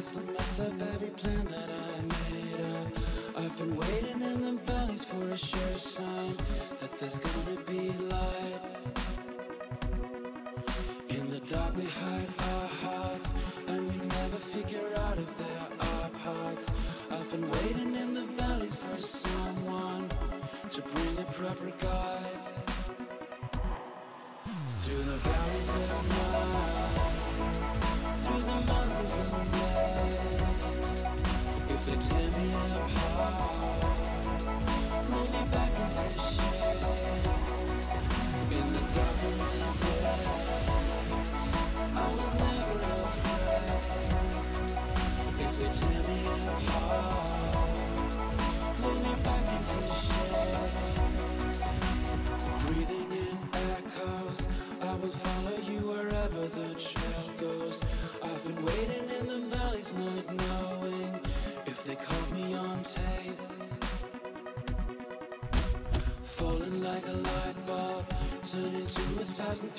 this mess up every plan that I made up. I've been waiting in the valleys for a sure sign that there's gonna be light. In the dark we hide our hearts, and we never figure out if there are parts. I've been waiting in the valleys for someone to bring a proper guide.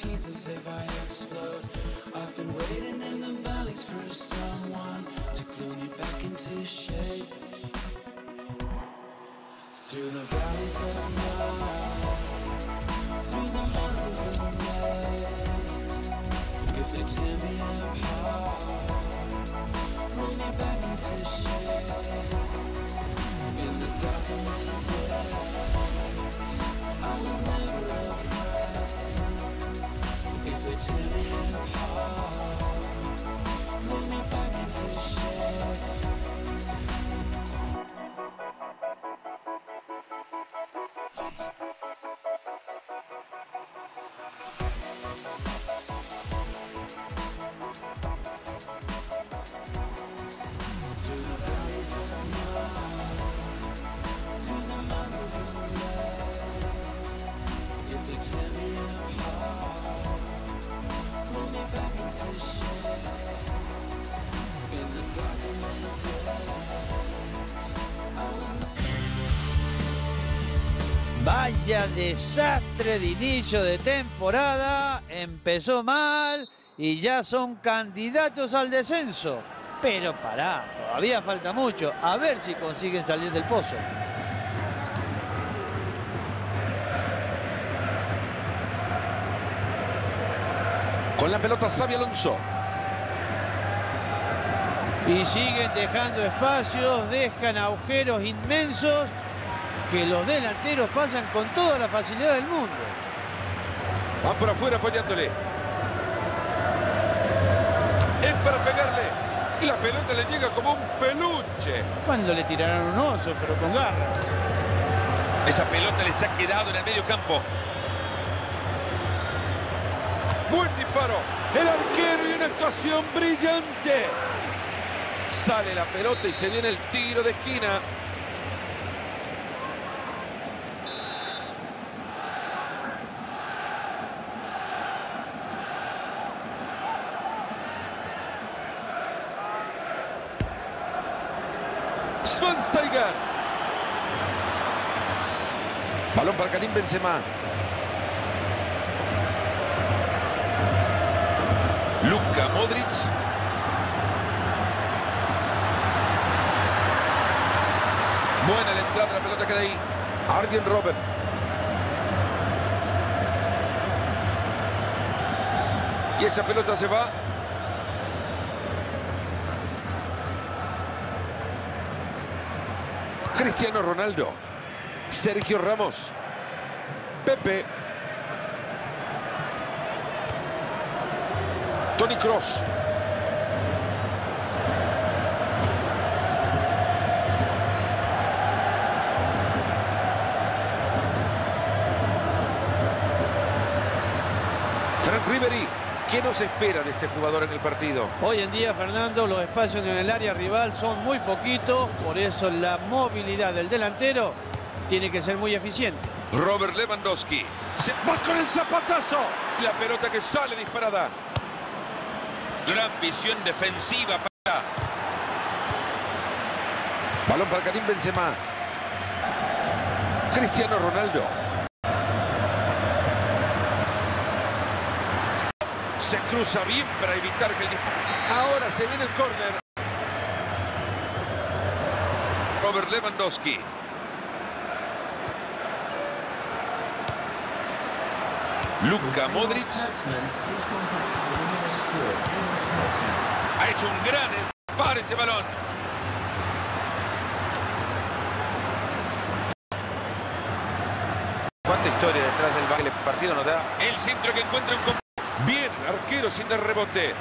Pieces if I explode. I've been waiting in the valleys for someone to glue me back into shape. Through the valleys of night through the mountains and lakes. If they tear me apart, Vaya desastre de inicio de temporada. Empezó mal y ya son candidatos al descenso. Pero pará, todavía falta mucho. A ver si consiguen salir del pozo. Con la pelota Xavi Alonso. Y siguen dejando espacios, dejan agujeros inmensos que los delanteros pasan con toda la facilidad del mundo. Va por afuera apoyándole. Es para pegarle. La pelota le llega como un peluche. Cuando le tiraron un oso, pero con garras. Esa pelota les ha quedado en el medio campo. Buen disparo. El arquero y una actuación brillante. Sale la pelota y se viene el tiro de esquina. Schweinsteiger. Balón para Karim Benzema. Luka Modric. Buena la entrada, la pelota queda ahí. Arjen Robben. Y esa pelota se va. Cristiano Ronaldo. Sergio Ramos. Pepe. Tony Cross. Frank Ribery. ¿Qué nos espera de este jugador en el partido? Hoy en día, Fernando, los espacios en el área rival son muy poquitos, por eso la movilidad del delantero tiene que ser muy eficiente. Robert Lewandowski. Se va con el zapatazo. La pelota que sale disparada. Gran visión defensiva para... Balón para Karim Benzema. Cristiano Ronaldo. Se cruza bien para evitar que el... Ahora se viene el córner. Robert Lewandowski. Luka Modric ha hecho un gran para ese balón. Cuánta historia detrás del baile partido nos da. El centro que encuentra un... Bien, arquero sin dar rebote.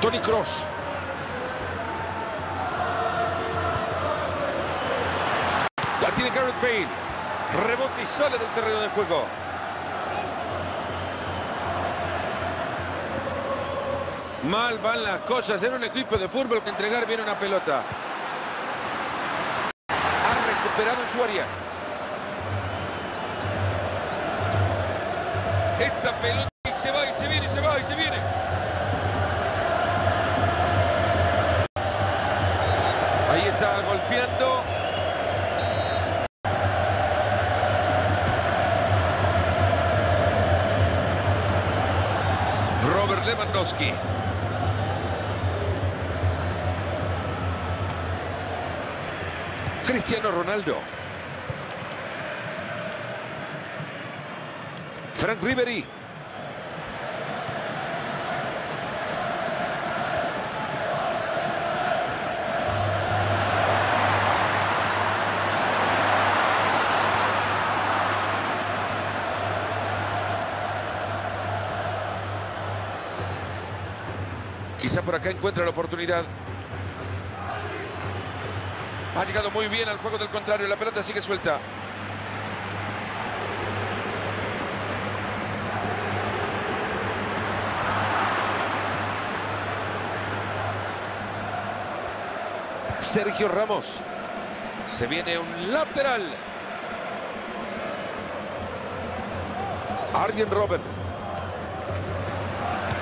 Tony Cross. La tiene Gareth Bale. Rebote y sale del terreno de juego. Mal van las cosas en un equipo de fútbol que entregar bien una pelota. Ha recuperado en su área. Esta pelota Lewandowski. Cristiano Ronaldo. Frank Ribery. Por acá encuentra la oportunidad. Ha llegado muy bien al juego del contrario. La pelota sigue suelta. Sergio Ramos. Se viene un lateral. Arjen Robben.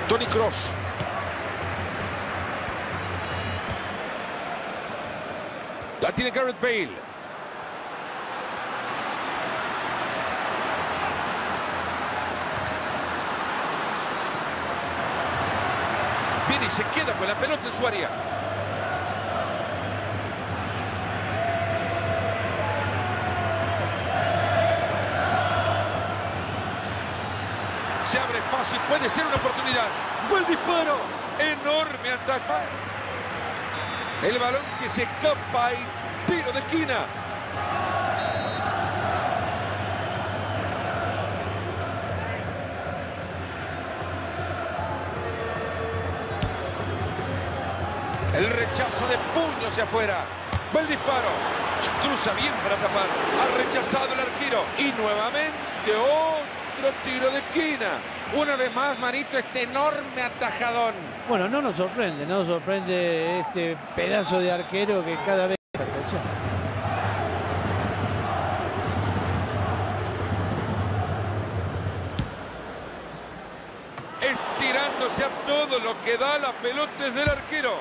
Tony Cross. La tiene Gareth Bale. Viene y se queda con la pelota en su área. Se abre paso y puede ser una oportunidad. Buen disparo. Enorme ataque. El balón que se escapa y tiro de esquina. El rechazo de puño hacia afuera. Va el disparo. Se cruza bien para tapar. Ha rechazado el arquero. Y nuevamente otro tiro de esquina. Una vez más, Marito, este enorme atajadón. Bueno, no nos sorprende, no nos sorprende este pedazo de arquero que cada vez perfecciona. Estirándose a todo lo que da la pelota del arquero.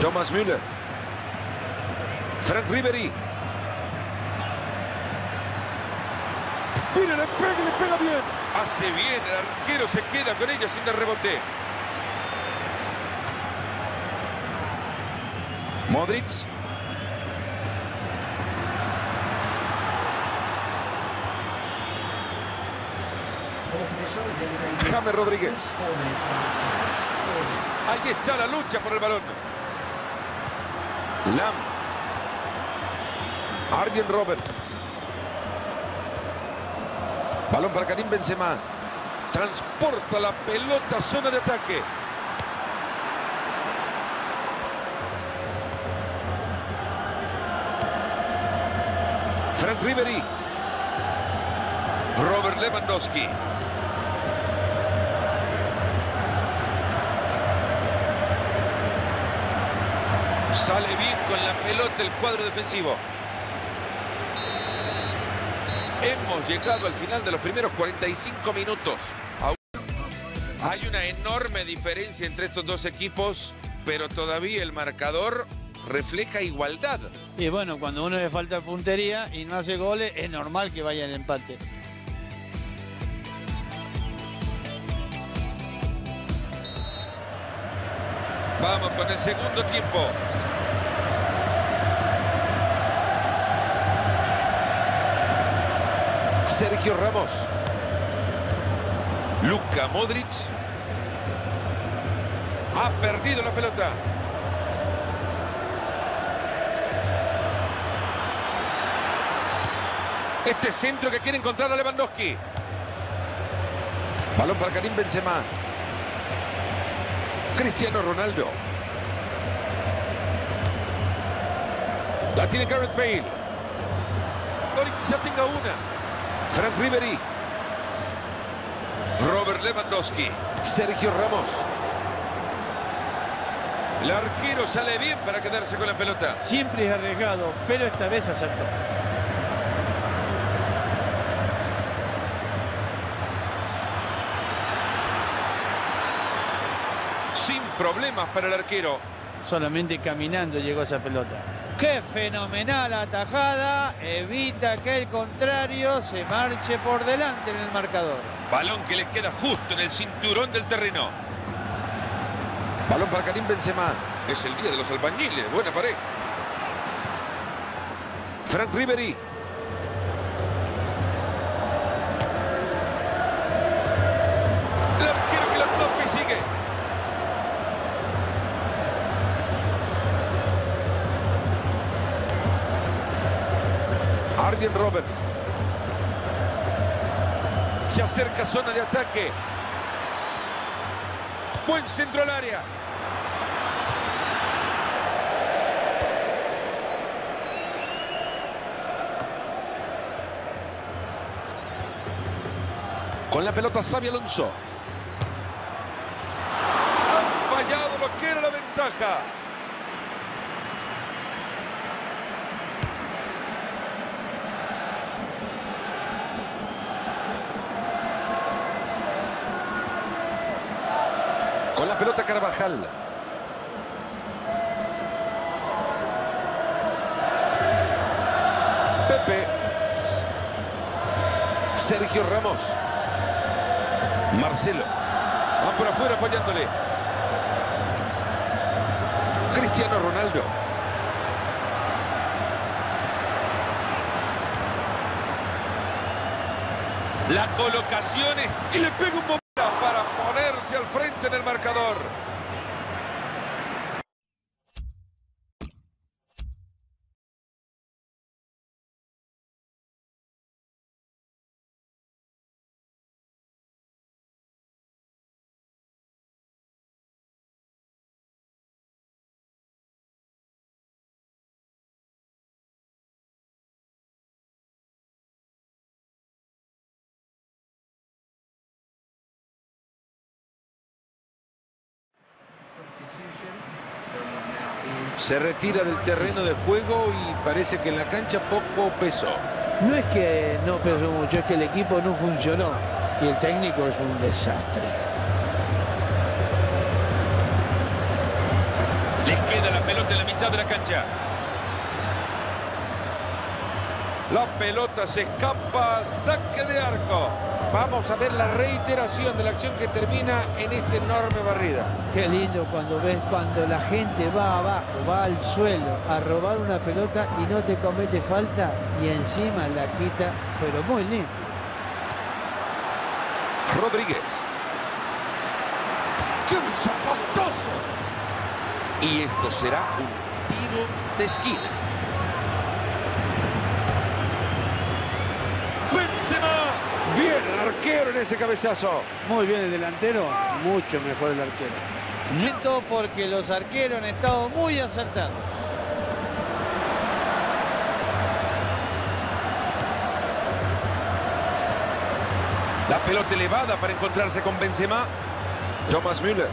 Thomas Müller. Frank Ribery. Mira, le pega, le pega bien. Hace bien, el arquero se queda con ella sin dar rebote. Modric. James Rodríguez. Ahí está la lucha por el balón. Lam. Arjen Robert. Balón para Karim Benzema. Transporta la pelota a zona de ataque. Frank Ribery. Robert Lewandowski. Sale bien con la pelota el cuadro defensivo. Hemos llegado al final de los primeros 45 minutos. Hay una enorme diferencia entre estos dos equipos, pero todavía el marcador refleja igualdad. Y bueno, cuando uno le falta puntería y no hace goles, es normal que vaya el empate. Vamos con el segundo tiempo. Sergio Ramos. Luka Modric. Ha perdido la pelota. Este centro que quiere encontrar a Lewandowski. Balón para Karim Benzema. Cristiano Ronaldo. La tiene Gareth Bale. Doric ya tenga una. Frank Ribery. Robert Lewandowski. Sergio Ramos. El arquero sale bien para quedarse con la pelota. Siempre es arriesgado, pero esta vez acertó. Sin problemas para el arquero. Solamente caminando llegó esa pelota. ¡Qué fenomenal atajada! Evita que el contrario se marche por delante en el marcador. Balón que le queda justo en el cinturón del terreno. Balón para Karim Benzema. Es el día de los albañiles. Buena pared. Frank Ribery. Arjen Robben. Se acerca zona de ataque. Buen centro al área. Con la pelota Xavi Alonso. Han fallado lo que era la ventaja. Con la pelota Carvajal. Pepe. Sergio Ramos. Marcelo. Va por afuera apoyándole. Cristiano Ronaldo. La colocación y le pega un bomba para ponerse al frente en el marcador. Se retira del terreno de juego y parece que en la cancha poco peso. No es que no pesó mucho, es que el equipo no funcionó. Y el técnico es un desastre. Les queda la pelota en la mitad de la cancha. La pelota se escapa, saque de arco. Vamos a ver la reiteración de la acción que termina en esta enorme barrida. Qué lindo cuando ves cuando la gente va abajo, va al suelo a robar una pelota y no te comete falta y encima la quita, pero muy lindo. Rodríguez. ¡Qué buen zapatazo! Y esto será un tiro de esquina. Benzema. Bien, el arquero en ese cabezazo. Muy bien el delantero, mucho mejor el arquero. Lento porque los arqueros han estado muy acertados. La pelota elevada para encontrarse con Benzema. Thomas Müller.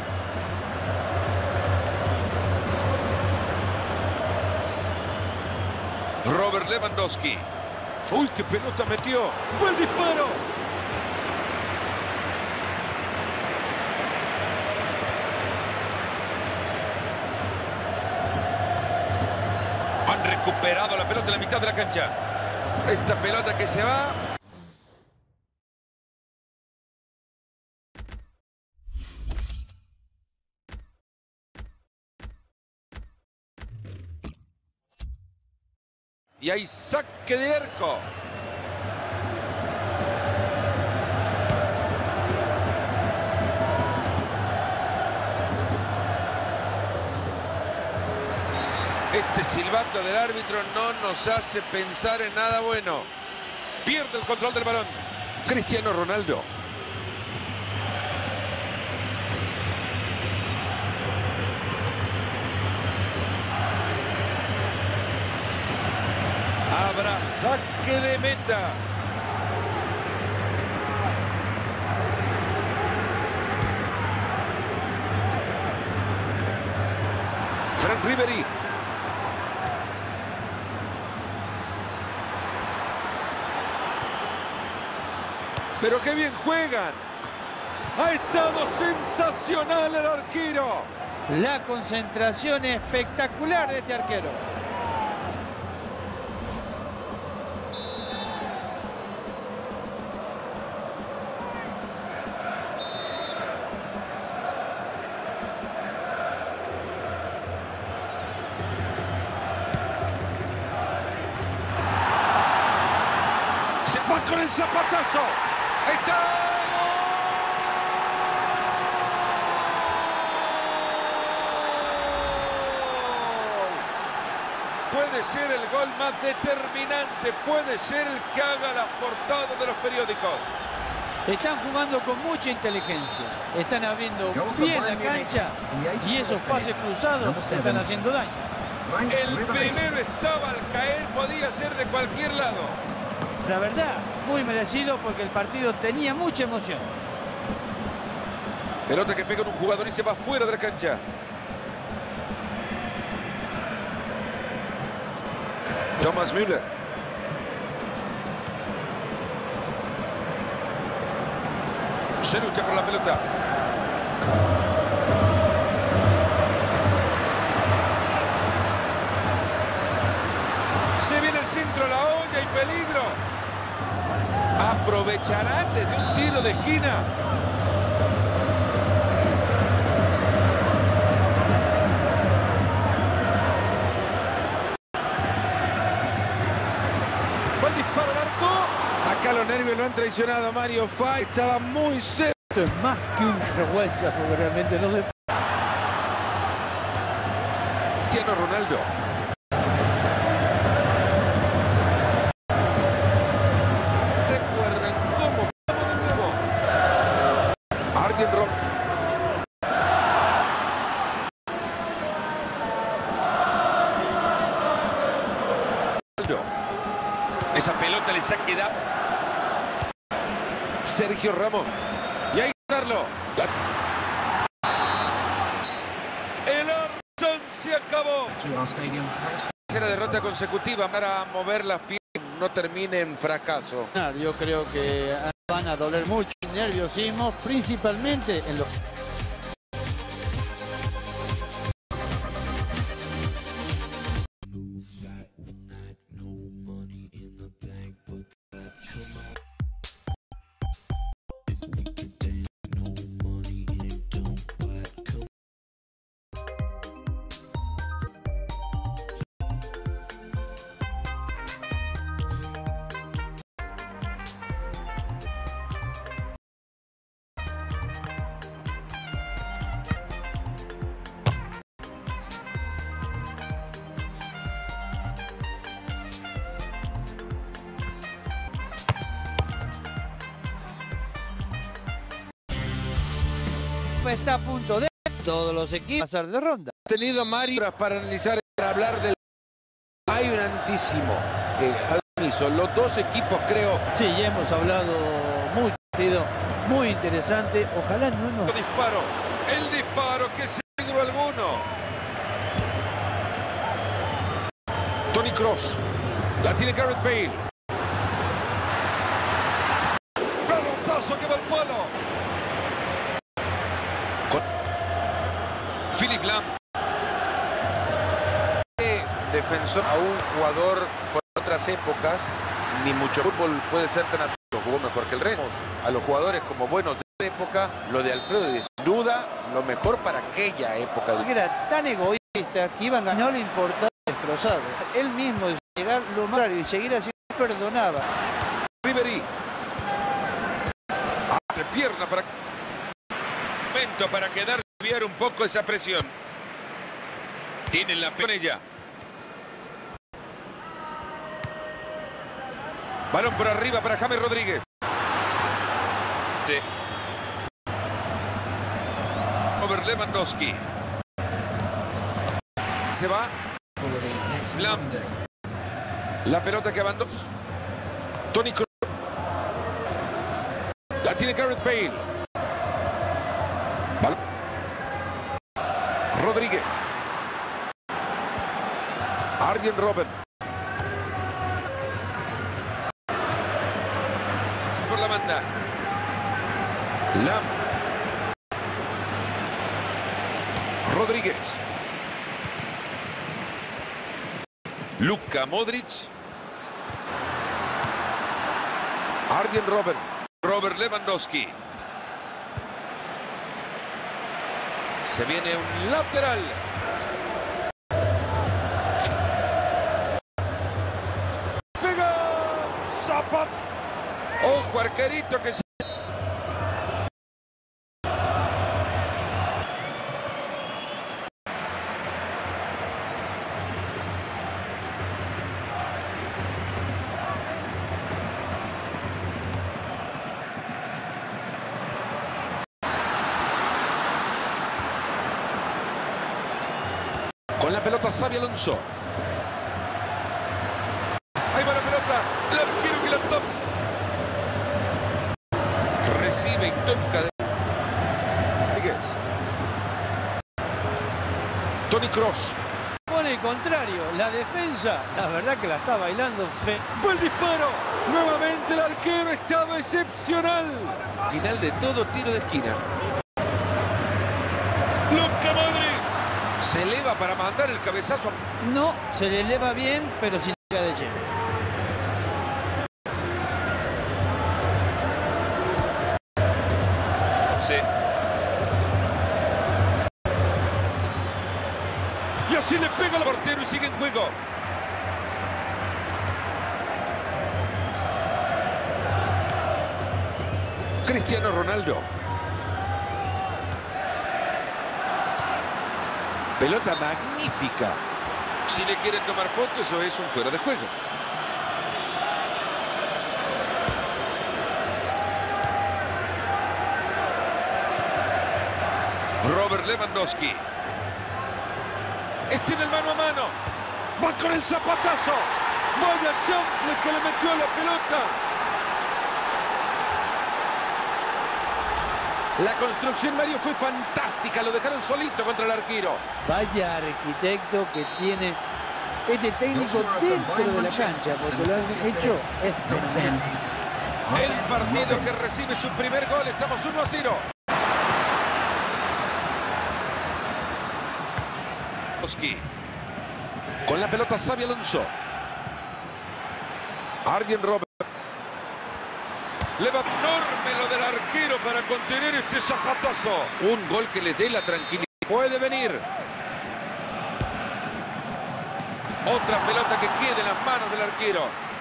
Robert Lewandowski. ¡Uy, qué pelota metió! ¡Fue el disparo! de la mitad de la cancha. Esta pelota que se va. Y hay saque de arco. Silbato del árbitro no nos hace pensar en nada bueno. Pierde el control del balón. Cristiano Ronaldo. Habrá saque de meta. Frank Ribery. Pero qué bien juegan. Ha estado sensacional el arquero. La concentración espectacular de este arquero. Determinante, puede ser el que haga las portadas de los periódicos. Están jugando con mucha inteligencia. Están abriendo bien la cancha y esos pases cruzados están haciendo daño. El primero estaba al caer, podía ser de cualquier lado. La verdad, muy merecido porque el partido tenía mucha emoción. Pelota que pega en un jugador y se va fuera de la cancha. Thomas Müller. Se lucha por la pelota. Se viene el centro, la olla y peligro. Aprovecharán desde un tiro de esquina. Lo han traicionado. Mario Fay estaba muy cerca. Esto es más que un vergüenza porque realmente no se... Cristiano Ronaldo. Recuerden cómo vamos de nuevo. Arjen Rock. Ronaldo. Esa pelota le saca queda Sergio Ramos. Y ahí Carlos. El Arzón se acabó. Tercera derrota consecutiva para mover las piernas no termine en fracaso. Yo creo que van a doler mucho nerviosismo, principalmente en los... equipos. Pasar de ronda. tenido Mario para analizar para hablar del hay un antísimo eh, los dos equipos creo. Sí, ya hemos hablado mucho, muy interesante. Ojalá no nos... disparo el disparo que peligro alguno. Tony Cross la tiene Gareth Bale. Pelotazo que va al palo Defensor a un jugador por otras épocas, ni mucho fútbol puede ser tan absurdo, jugó mejor que el resto. A los jugadores como buenos de época, lo de Alfredo sin duda lo mejor para aquella época. Era tan egoísta que iban a no le importaba destrozado. Él mismo llegar lo más y seguir así perdonaba. Ribery. Abre pierna para... Momento para quedar, un poco esa presión. Tienen la pelota ella. Balón por arriba para James Rodríguez. Robert Lewandowski. Se va. Lam. La pelota que abandonó. Tony Kroos. La tiene Gareth Bale. Rodríguez. Arjen Robben. Por la banda. Lam. Rodríguez. Luka Modric. Arjen Robben. Robert Lewandowski. Se viene un lateral. Zapat. Ojo, arquerito que se... Con la pelota Xavi Alonso. Ahí va la pelota. El arquero que la toca. Recibe y toca. de- Rodríguez. Tony Cross. Por el contrario, la la verdad que la está bailando fe. ¡Va el disparo! Nuevamente el arquero estaba excepcional. Final de todo tiro de esquina. Luka Modric. Se eleva para mandar el cabezazo. No, se le eleva bien, pero sin llega de lleno. Sí. Y así le pega al portero y sigue en juego. Cristiano Ronaldo. Pelota magnífica. Si le quieren tomar foto, eso es un fuera de juego. Robert Lewandowski. Este en el mano a mano. Va con el zapatazo. Vaya chample que le metió a la pelota. La construcción, Mario, fue fantástica. Lo dejaron solito contra el arquero. Vaya arquitecto que tiene este técnico dentro de la cancha, porque lo han hecho es fenomenal. El partido que recibe su primer gol. Estamos 1 a 0. Oski. Con la pelota Xavi Alonso. Arjen Robert. Le va enorme lo del arquero para contener este zapatazo. Un gol que le dé la tranquilidad. Puede venir. Otra pelota que quede en las manos del arquero.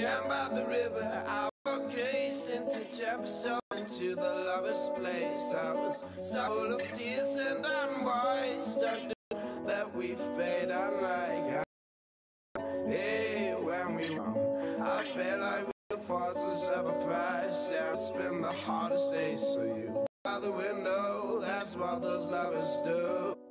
Down by the river, I walked grace into Jefferson, into the lover's place. I was full of tears and unwise, stuck that we've paid unlike. Hey, when we wrong, I feel like we're the forces of a past. Yeah, it's been the hardest days for you. By the window, that's what those lovers do.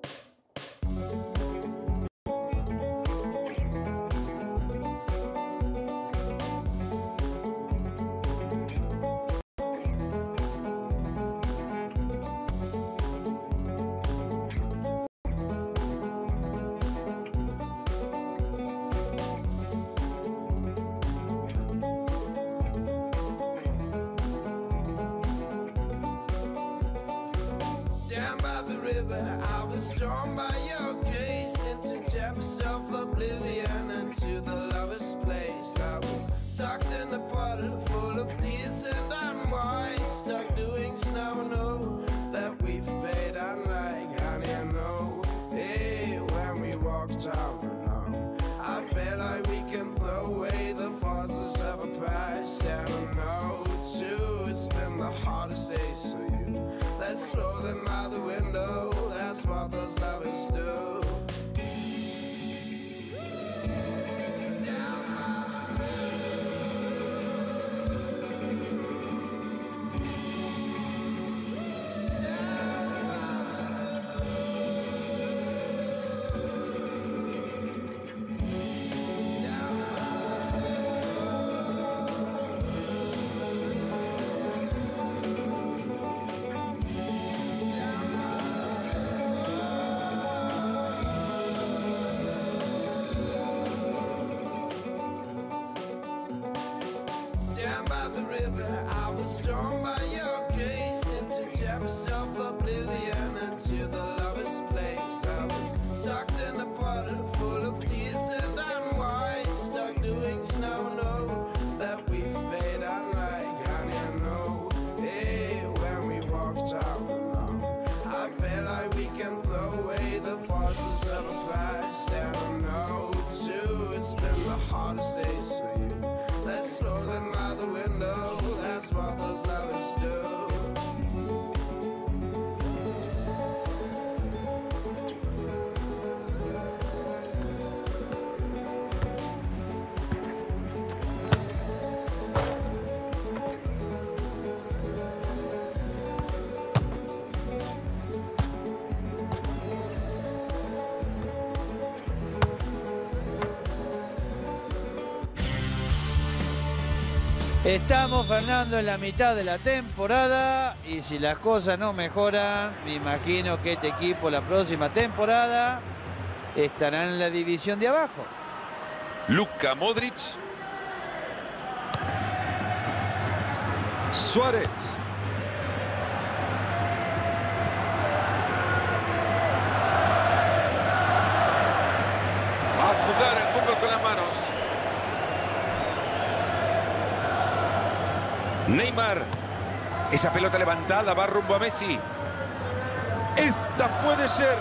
Estamos, Fernando, en la mitad de la temporada y si las cosas no mejoran, me imagino que este equipo la próxima temporada estará en la división de abajo. Luka Modric. Suárez. Neymar. Esa pelota levantada va rumbo a Messi. Esta puede ser.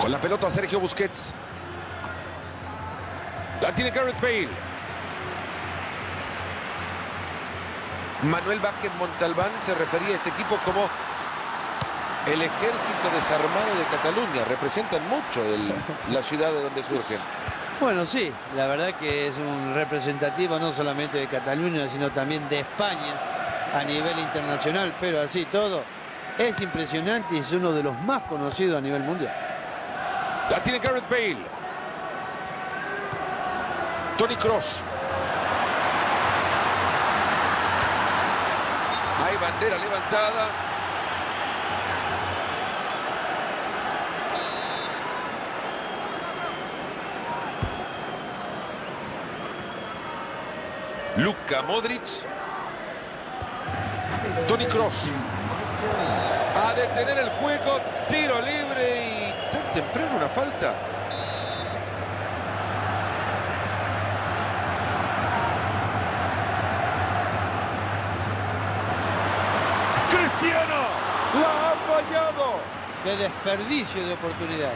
Con la pelota Sergio Busquets. La tiene Gareth Bale. Manuel Vázquez Montalbán se refería a este equipo como el ejército desarmado de Cataluña. Representan mucho el- la ciudad de donde surgen. Bueno, sí, la verdad que es un representativo no solamente de Cataluña, sino también de España a nivel internacional, pero así todo es impresionante y es uno de los más conocidos a nivel mundial. La tiene Gareth Bale. Tony Cross. Hay bandera levantada. Modric. Tony Cross. A detener el juego. Tiro libre y tan temprano una falta. Cristiano la ha fallado. Qué desperdicio de oportunidad.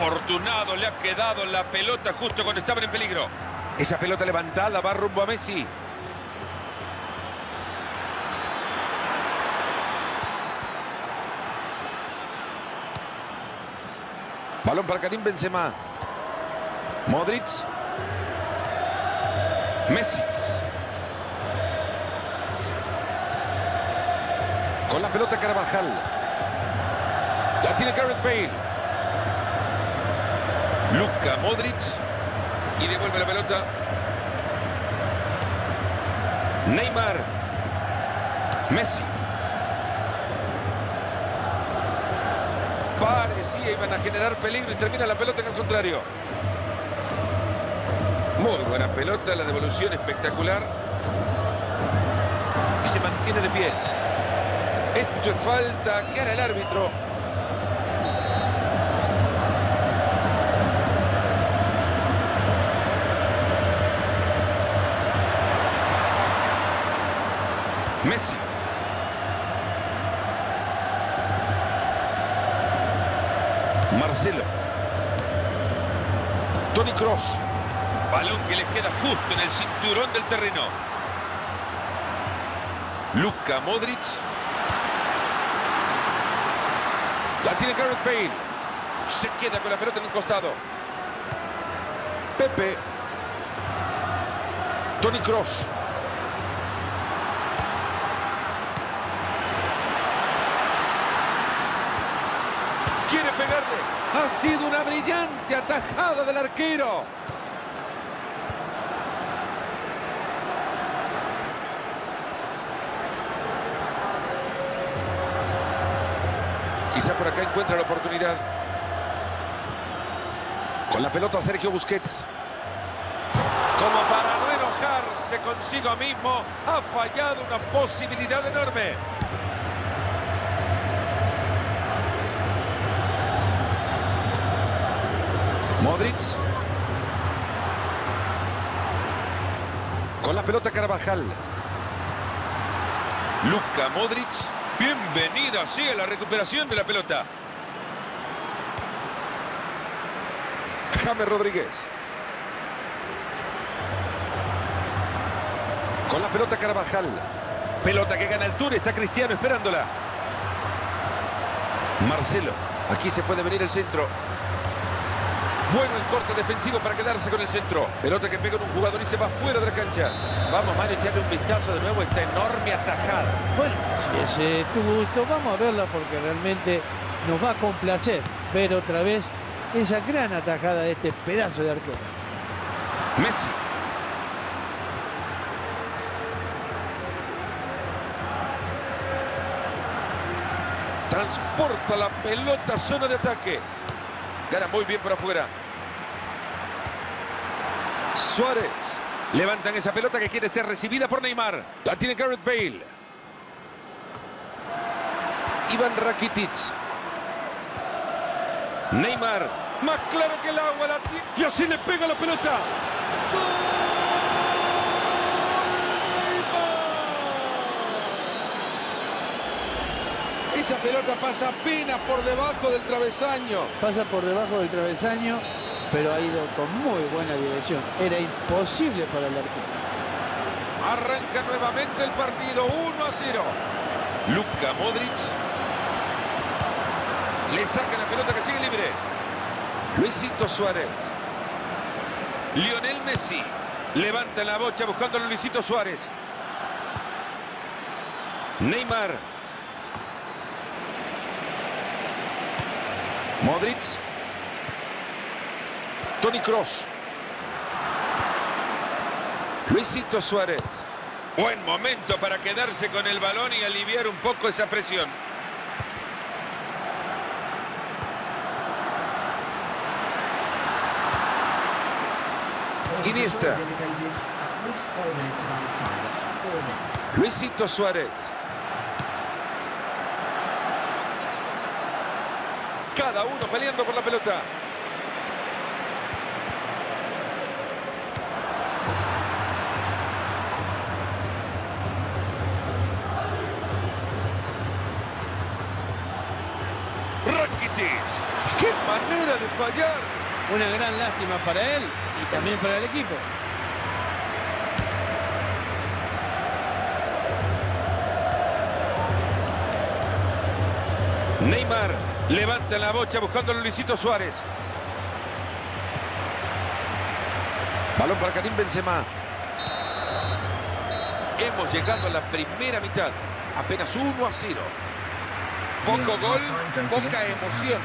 Afortunado le ha quedado la pelota justo cuando estaban en peligro. Esa pelota levantada va rumbo a Messi. Balón para Karim Benzema. Modric. Messi. Con la pelota Carvajal. La tiene Gareth Bale. Luka Modric. Y devuelve la pelota. Neymar. Messi. Parecía iban a generar peligro y termina la pelota en el contrario. Muy buena pelota, la devolución espectacular. Y se mantiene de pie. Esto es falta. ¿Qué hará el árbitro? Marcelo. Tony Cross. Balón que le queda justo en el cinturón del terreno. Luka Modric. La tiene Gareth Bale. Se queda con la pelota en un costado. Pepe. Tony Cross. Quiere pegarle. Ha sido una brillante atajada del arquero. Quizá por acá encuentra la oportunidad. Con la pelota Sergio Busquets. Como para no enojarse consigo mismo, ha fallado una posibilidad enorme. Modric. Con la pelota Carvajal. Luka Modric. Bienvenida, a la recuperación de la pelota. James Rodríguez. Con la pelota Carvajal. Pelota que gana altura. Está Cristiano esperándola. Marcelo. Aquí se puede venir el centro. Bueno el corte defensivo para quedarse con el centro. Pelota que pega en un jugador y se va fuera de la cancha. Vamos, Mario, echarle un vistazo de nuevo a esta enorme atajada. Bueno, si es tu gusto, vamos a verla porque realmente nos va a complacer ver otra vez esa gran atajada de este pedazo de arquero. Messi. Transporta la pelota a zona de ataque. Gana muy bien por afuera. Suárez. Levantan esa pelota que quiere ser recibida por Neymar. La tiene Gareth Bale. Iván Rakitic. Neymar. Más claro que el agua. La. Y así le pega la pelota. Esa pelota pasa apenas por debajo del travesaño. Pasa por debajo del travesaño, pero ha ido con muy buena dirección. Era imposible para el arquero. Arranca nuevamente el partido 1 a 0. Luka Modric. Le saca la pelota que sigue libre. Luisito Suárez. Lionel Messi. Levanta la bocha buscando a Luisito Suárez. Neymar. Modric. Tony Cross. Luisito Suárez. Buen momento para quedarse con el balón y aliviar un poco esa presión. Iniesta. Luisito Suárez. Cada uno peleando por la pelota. Rakitic. ¡Qué manera de fallar! Una gran lástima para él y también para el equipo. Neymar levanta la bocha buscando a Luisito Suárez. Balón para Karim Benzema. Hemos llegado a la primera mitad. Apenas 1 a 0. Poco gol, poca emoción.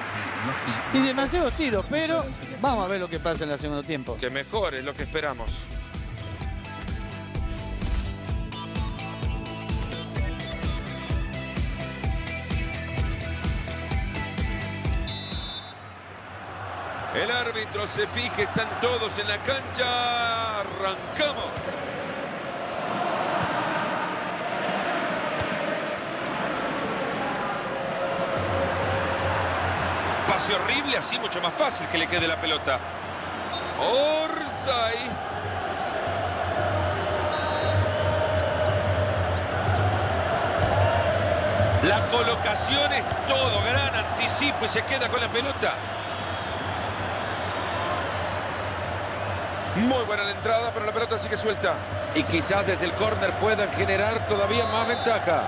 Y demasiados tiros, pero vamos a ver lo que pasa en el segundo tiempo. Que mejor es lo que esperamos. Se fija, están todos en la cancha. Arrancamos. Pase horrible, así mucho más fácil que le quede la pelota. Orsay. La colocación es todo, gran anticipo y se queda con la pelota. Muy buena la entrada, pero la pelota sigue suelta. Y quizás desde el córner puedan generar todavía más ventaja.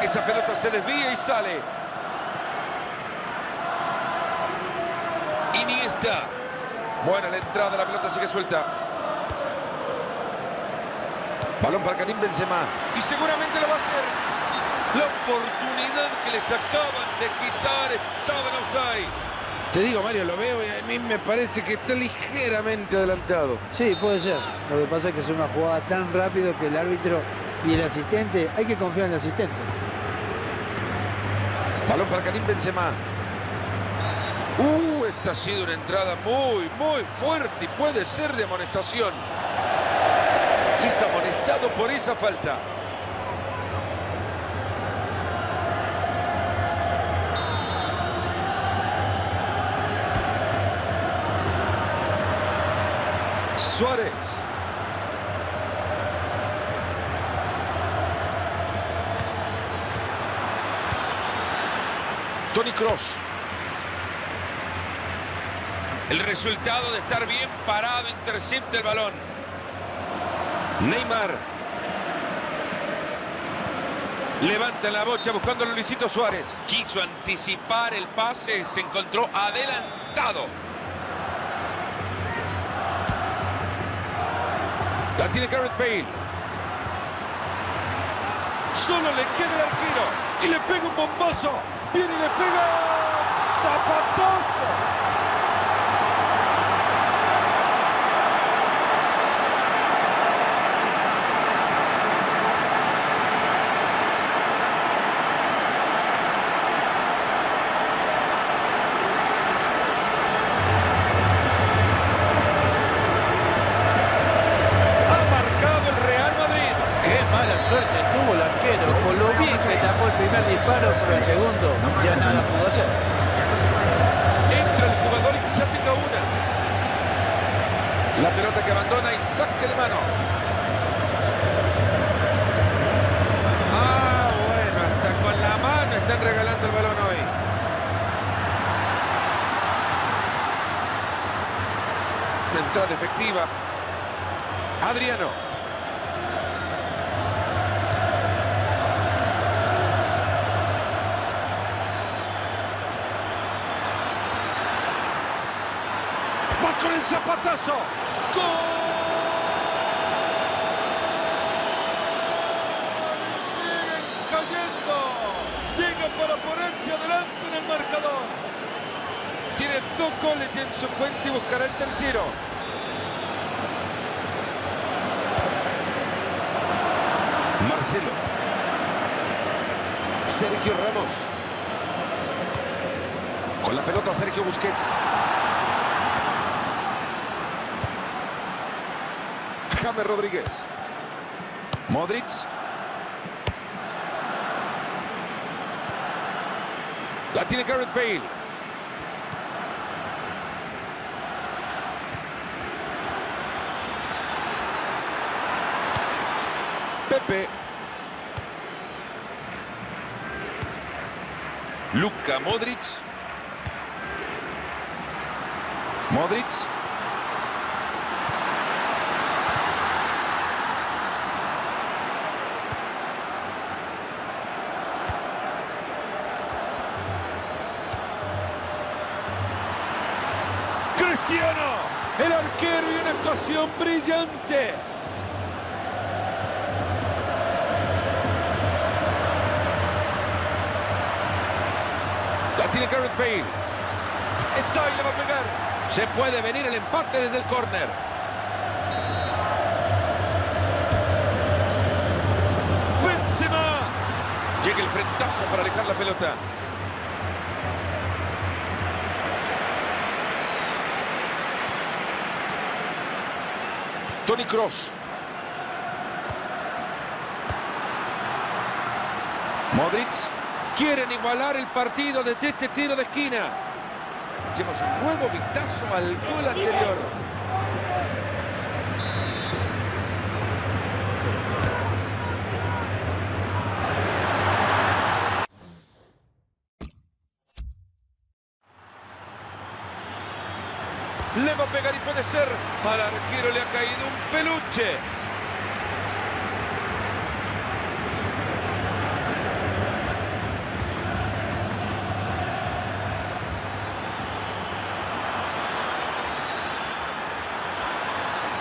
Esa pelota se desvía y sale. Iniesta. Buena la entrada, la pelota sigue suelta. Balón para Karim Benzema. Y seguramente lo va a hacer. La oportunidad que les acaban de quitar estaba en offside. Te digo, Mario, lo veo y a mí me parece que está ligeramente adelantado. Sí, puede ser. Lo que pasa es que es una jugada tan rápido que el árbitro y el asistente, hay que confiar en el asistente. Balón para Karim Benzema. Uh, esta ha sido una entrada muy, muy fuerte y puede ser de amonestación. Es amonestado por esa falta. Suárez. Tony Cross. El resultado de estar bien parado intercepta el balón. Neymar. Levanta la bocha buscando a Luisito Suárez. Quiso anticipar el pase, se encontró adelantado. La tiene Gareth Bale. Solo le queda el arquero y le pega un bombazo. Viene y le pega. Zapatazo. Una entrada efectiva. Adriano. Va con el zapatazo. ¡Gol! Para ponerse adelante en el marcador. Tiene dos goles ya en su cuenta y buscará el tercero. Sergio Ramos. Con la pelota Sergio Busquets. James Rodríguez. Modric. La tiene Gareth Bale. El arquero y una actuación brillante. La tiene Gareth Bale. Está y le va a pegar. Se puede venir el empate desde el córner. Benzema. Llega el frentazo para alejar la pelota. Tony Cross. Modric. Quieren igualar el partido desde este tiro de esquina. Echemos un nuevo vistazo al gol anterior. Le va a pegar y puede ser. Al arquero le ha caído un peluche.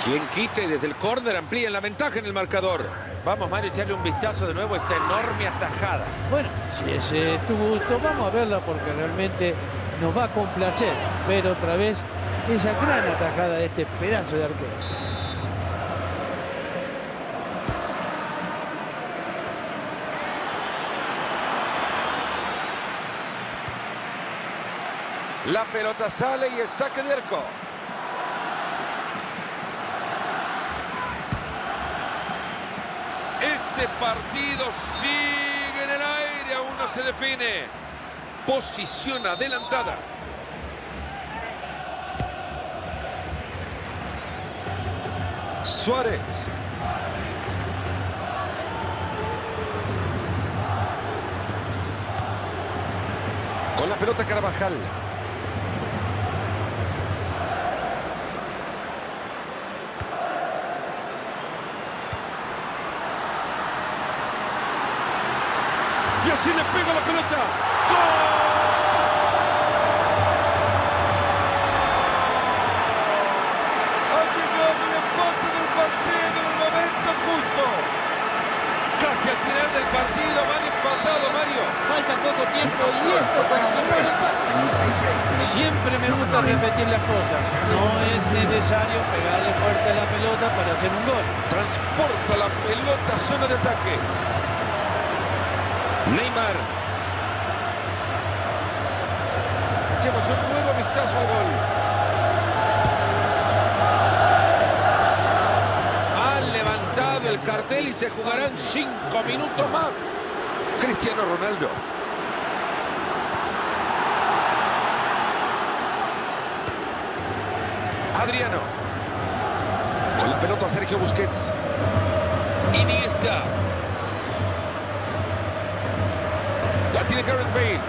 Quien quite desde el córner amplía la ventaja en el marcador. Vamos, Mario, a echarle un vistazo de nuevo a esta enorme atajada. Bueno, si ese es tu gusto, vamos a verla porque realmente nos va a complacer ver otra vez esa gran atajada de este pedazo de arquero. La pelota sale y es saque de arco. Este partido sigue en el aire, aún no se define. Posición adelantada. Suárez. Con la pelota Carvajal. Se jugarán cinco minutos más. Cristiano Ronaldo. Adriano. Con la pelota Sergio Busquets. Iniesta. La tiene Gareth Bale.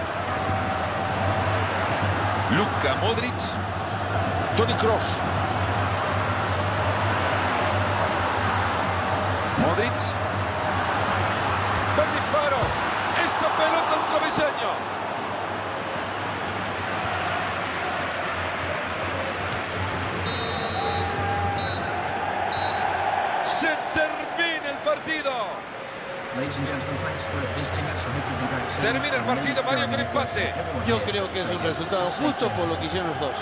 Luka Modric. Tony Cross. Modric. ¡Buen disparo! ¡Esa pelota al travesaño! ¡Se termina el partido! Ladies and gentlemen, thanks for visiting us. I hope you'll be back soon. Termina el partido, Mario, con empate. Yo creo que es un resultado justo por lo que hicieron los dos.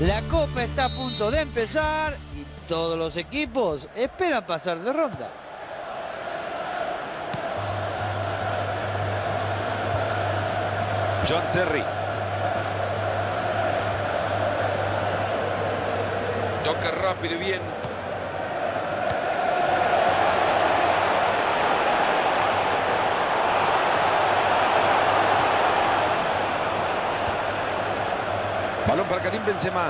La Copa está a punto de empezar y todos los equipos esperan pasar de ronda. John Terry. Toca rápido y bien. Karim Benzema.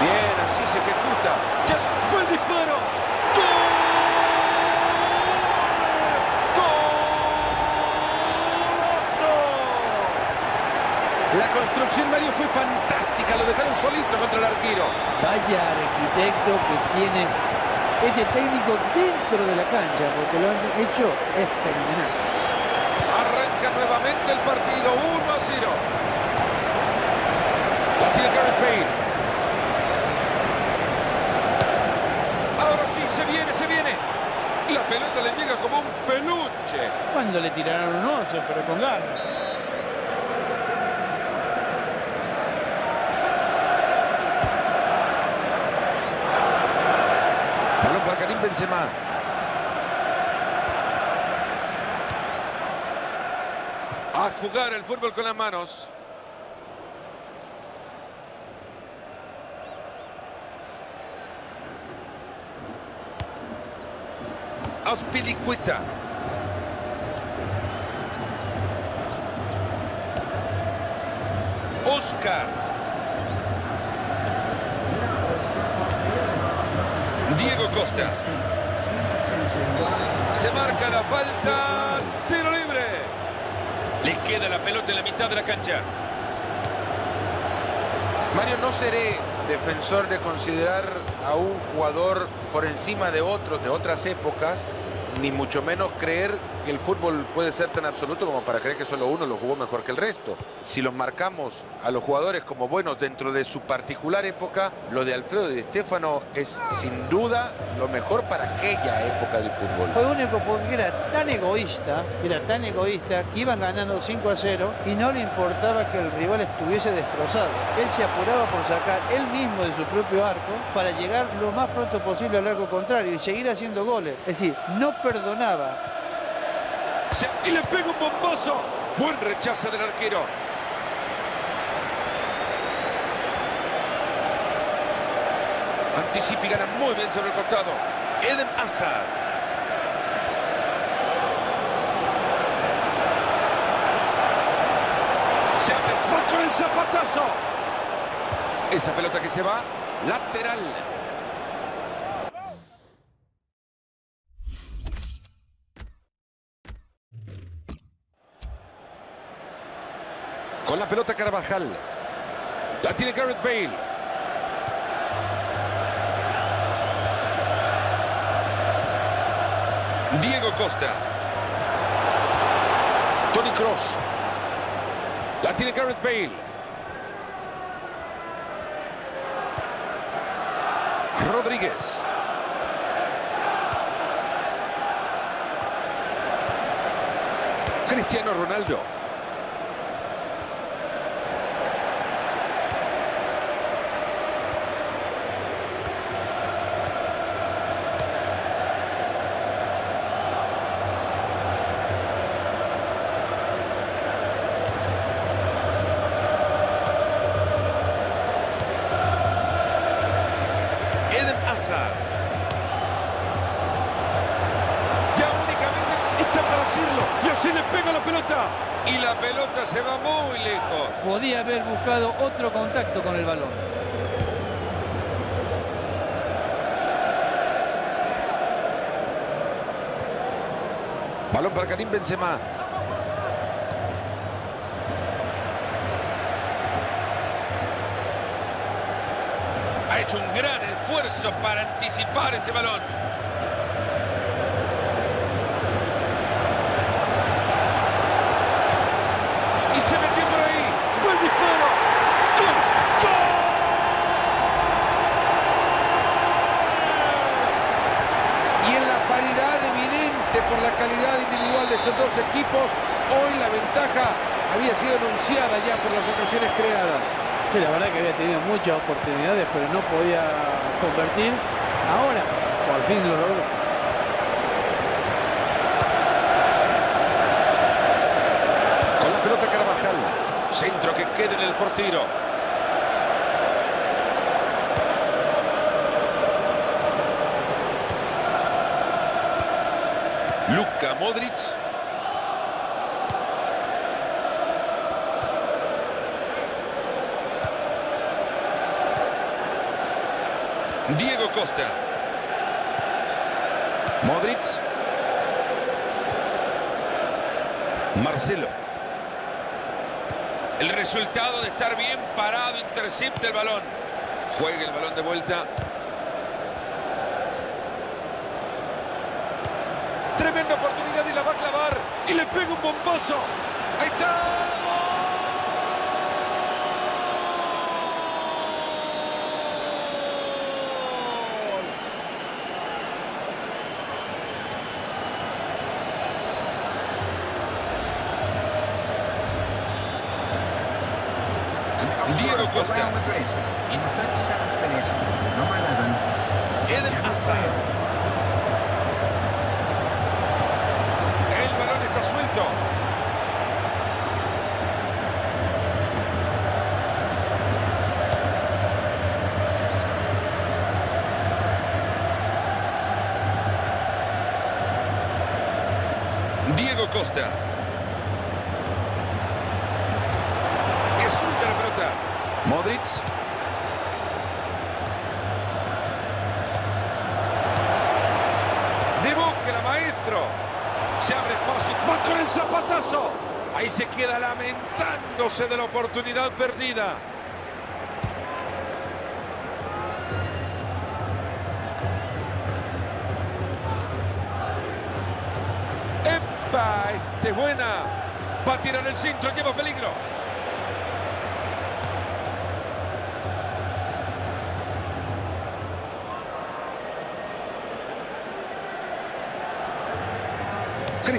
Bien, así se ejecuta. ¡Ya es buen disparo! ¡Golazo! La construcción, Mario, fue fantástica. Lo dejaron solito contra el arquero. Vaya arquitecto que tiene este técnico dentro de la cancha, porque lo han hecho es fenomenal. Arranca nuevamente el partido. 1 a 0. La tiene Gareth Bale. Ahora sí, se viene, se viene. La pelota le llega como un peluche. Cuando le tiraron un oso, pero con ganas. Balón para Karim Benzema. A jugar el fútbol con las manos. Aspilicueta. Marca la falta. Tiro libre. Les queda la pelota en la mitad de la cancha. Mario, no seré defensor de considerar a un jugador por encima de otros de otras épocas, ni mucho menos creer que el fútbol puede ser tan absoluto como para creer que solo uno lo jugó mejor que el resto. Si los marcamos a los jugadores como buenos dentro de su particular época, lo de Alfredo Di Stéfano es sin duda lo mejor para aquella época del fútbol. Fue único porque era tan egoísta, era tan egoísta que iban ganando 5 a 0 y no le importaba que el rival estuviese destrozado. Él se apuraba por sacar él mismo de su propio arco para llegar lo más pronto posible al arco contrario y seguir haciendo goles. Es decir, no perdonaba. Y le pega un bombazo. Buen rechazo del arquero. Anticipa y gana muy bien sobre el costado. Eden Hazard. Se. Va con el zapatazo. Esa pelota que se va. Lateral. Con la pelota Carvajal. La tiene Gareth Bale. Diego Costa. Tony Cross. La tiene Gareth Bale. Rodríguez. Cristiano Ronaldo. Podía haber buscado otro contacto con el balón. Balón para Karim Benzema. Ha hecho un gran esfuerzo para anticipar ese balón. Y se metió por ahí. Buen disparo. ¡Gol! Y en la paridad equipos. Hoy la ventaja había sido anunciada ya por las ocasiones creadas. La verdad que había tenido muchas oportunidades, pero no podía convertir. Ahora, por fin lo logró. Con la pelota Carvajal. Centro que queda en el portero. Luka Modric. Costa. Modric. Marcelo. El resultado de estar bien parado, intercepta el balón. Juega el balón de vuelta. Tremenda oportunidad y la va a clavar. Y le pega un bombazo. Ahí está. ¡Gol! And the goal Diego scorer for Costa. Real Madrid in the 37th minute, number 11. Eden Hazard. El balón está suelto. Diego Costa. Es suya la pelota. Modric. De maestro. Se abre espacio. Va con el zapatazo. Ahí se queda lamentándose de la oportunidad perdida. ¡Epa! Este es buena. Va a tirar el cinto, lleva peligro.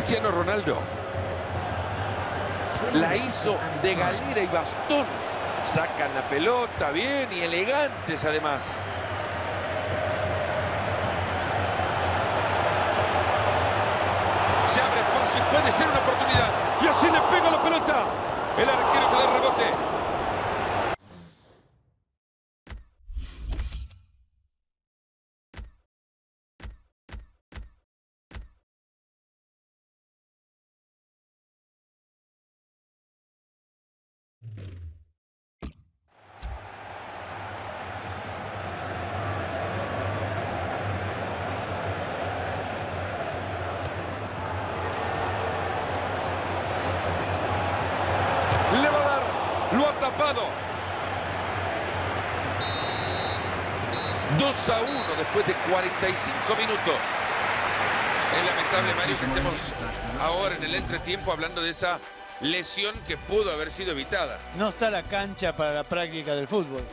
Cristiano Ronaldo. La hizo de galera y bastón. Sacan la pelota bien y elegantes además. Se abre espacio y puede ser una oportunidad. Y así le pega la pelota. El arquero que da rebote. Le va a dar. Lo ha tapado. 2 a 1 después de 45 minutos. Es lamentable, Mario, que estemos ahora en el entretiempo hablando de esa lesión que pudo haber sido evitada. No está la cancha para la práctica del fútbol.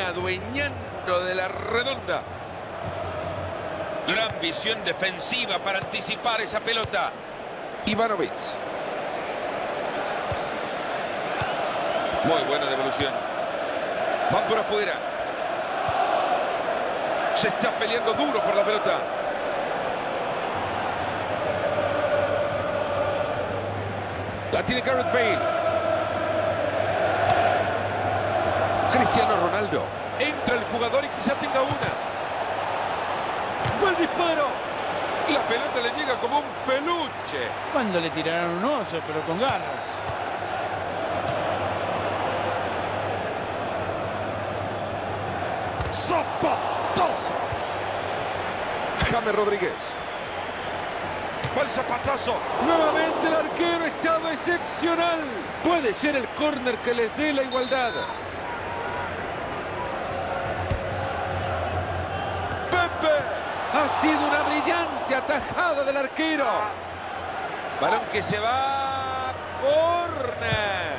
Adueñando de la redonda. Gran visión defensiva para anticipar esa pelota. Ivanovic. Muy buena devolución. Va por afuera. Se está peleando duro por la pelota. La tiene Gareth Bale. Cristiano Ronaldo. Entra el jugador y quizá tenga una. ¡Buen disparo! La pelota le llega como un peluche. Cuando le tiraron un oso, pero con garras. ¡Zapatazo! James Rodríguez. Va el zapatazo. Nuevamente el arquero ha estado excepcional. Puede ser el córner que les dé la igualdad. Sido una brillante atajada del arquero. Balón que se va. Córner.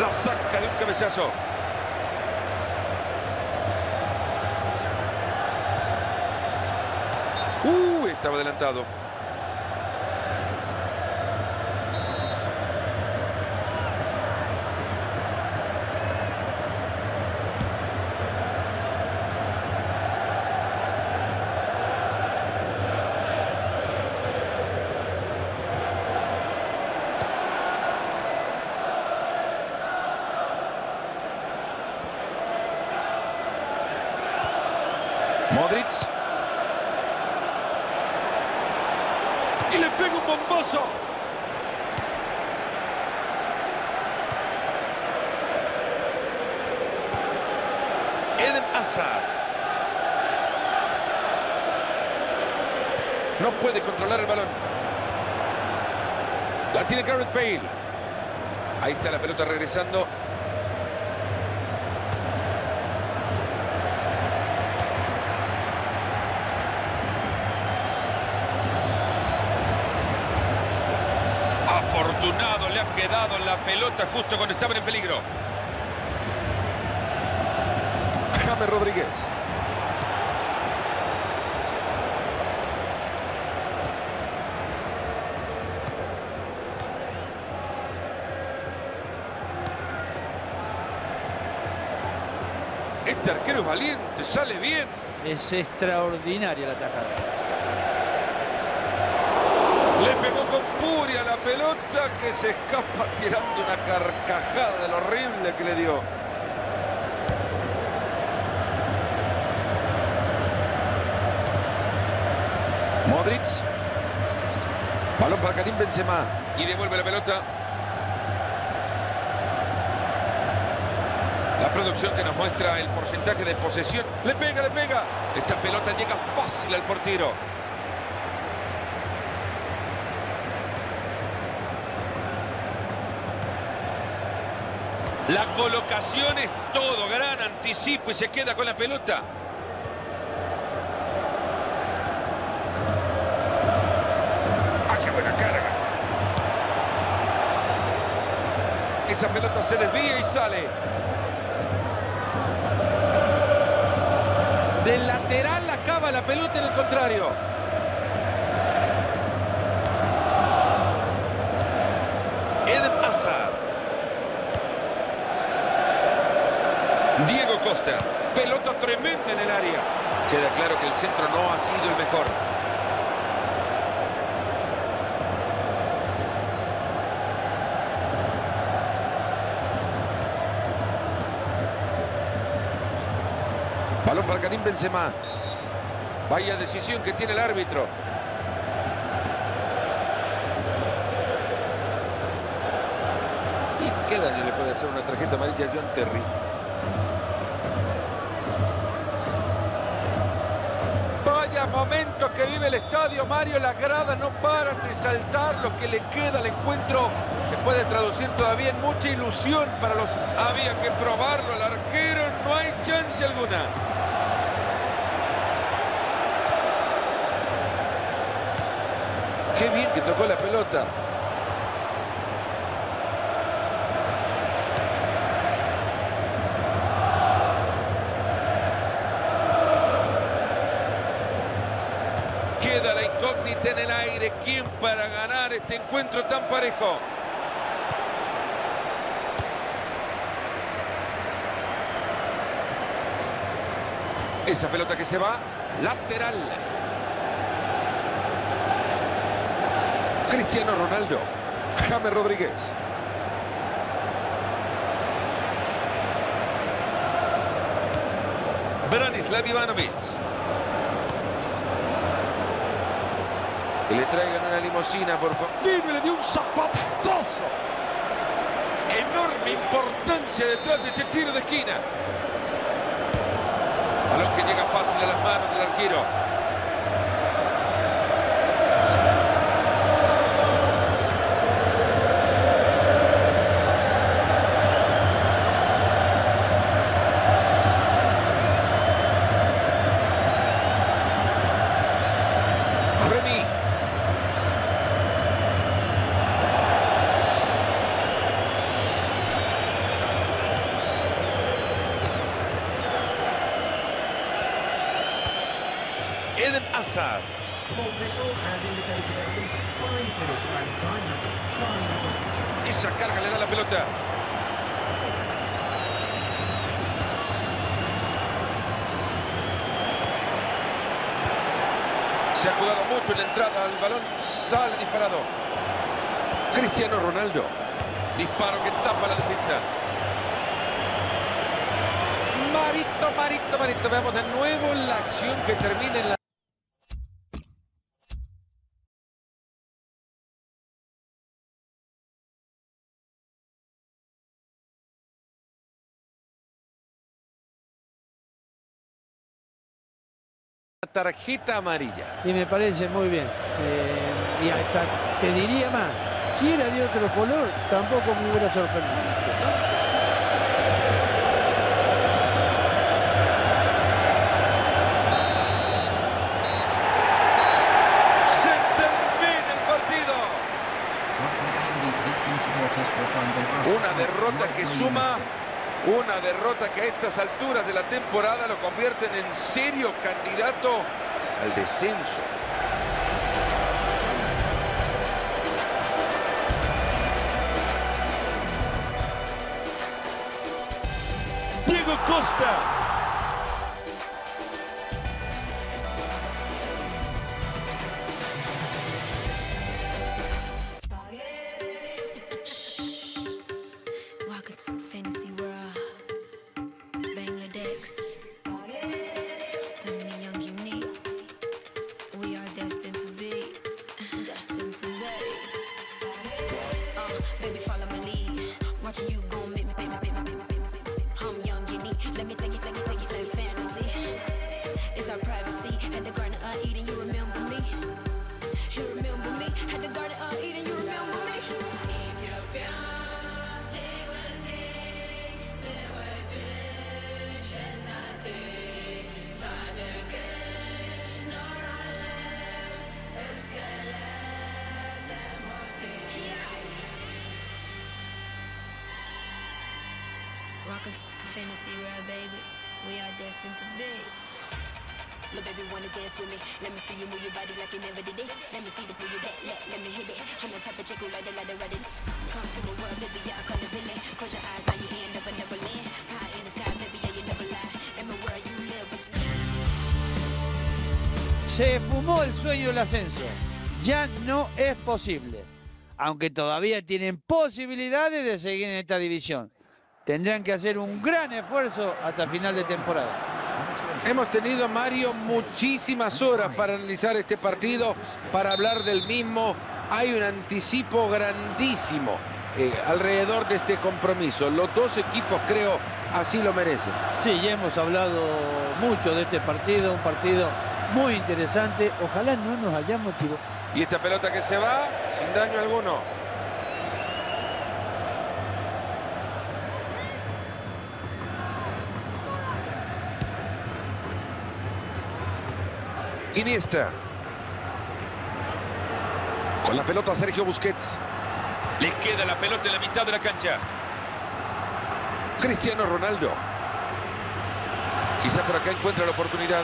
La saca de un cabezazo. Uh, estaba adelantado. Modric. y le pega un bombazo. Eden Hazard. No puede controlar el balón. La tiene Gareth Bale. Ahí está la pelota regresando. Afortunado le ha quedado la pelota justo cuando estaban en peligro. James Rodríguez. Arquero es valiente, sale bien. Es extraordinaria la tajada. Le pegó con furia la pelota que se escapa tirando una carcajada de lo horrible que le dio. Modric. Balón para Karim Benzema. Y devuelve la pelota. Producción que nos muestra el porcentaje de posesión. Le pega, le pega. Esta pelota llega fácil al portero. La colocación es todo, gran anticipo y se queda con la pelota. ¡Ah, qué buena carga! Esa pelota se desvía y sale. Del lateral acaba la pelota en el contrario. Eden Hazard. Diego Costa. Pelota tremenda en el área. Queda claro que el centro no ha sido el mejor. Karim Benzema. Vaya decisión que tiene el árbitro. ¿Y qué daño le puede hacer una tarjeta amarilla a John Terry? Vaya momento que vive el estadio, Mario. Las gradas no paran de saltar. Lo que le queda al encuentro se puede traducir todavía en mucha ilusión para los... Había que probarlo al arquero. No hay chance alguna. Qué bien que tocó la pelota. Queda la incógnita en el aire. ¿Quién para ganar este encuentro tan parejo? Esa pelota que se va, lateral. Cristiano Ronaldo. James Rodríguez. Branislav Ivanovic. Que le traigan una limusina, por favor. Vino y le dio un zapatazo. Enorme importancia detrás de este tiro de esquina. Balón que llega fácil a las manos del arquero. Five points. Esa carga le da la pelota. Se ha jugado mucho en la entrada, el balón sale disparado. Cristiano Ronaldo. Disparo que tapa la defensa. Marito, Marito, Marito. Veamos de nuevo la acción que termina en la... tarjeta amarilla. Y me parece muy bien. Eh, y hasta te diría más, si era de otro color, tampoco me hubiera sorprendido. Una derrota que suma, una derrota que a estas alturas de la temporada lo convierten en serio candidato al descenso. Diego Costa. El ascenso. Ya no es posible. Aunque todavía tienen posibilidades de seguir en esta división. Tendrán que hacer un gran esfuerzo hasta final de temporada. Hemos tenido, Mario, muchísimas horas para analizar este partido, para hablar del mismo. Hay un anticipo grandísimo eh, alrededor de este compromiso. Los dos equipos, creo, así lo merecen. Sí, ya hemos hablado mucho de este partido, un partido muy interesante. Ojalá no nos hayamos equivocado. Y esta pelota que se va sin daño alguno. Iniesta. Con la pelota Sergio Busquets. Les queda la pelota en la mitad de la cancha. Cristiano Ronaldo. Quizá por acá encuentra la oportunidad.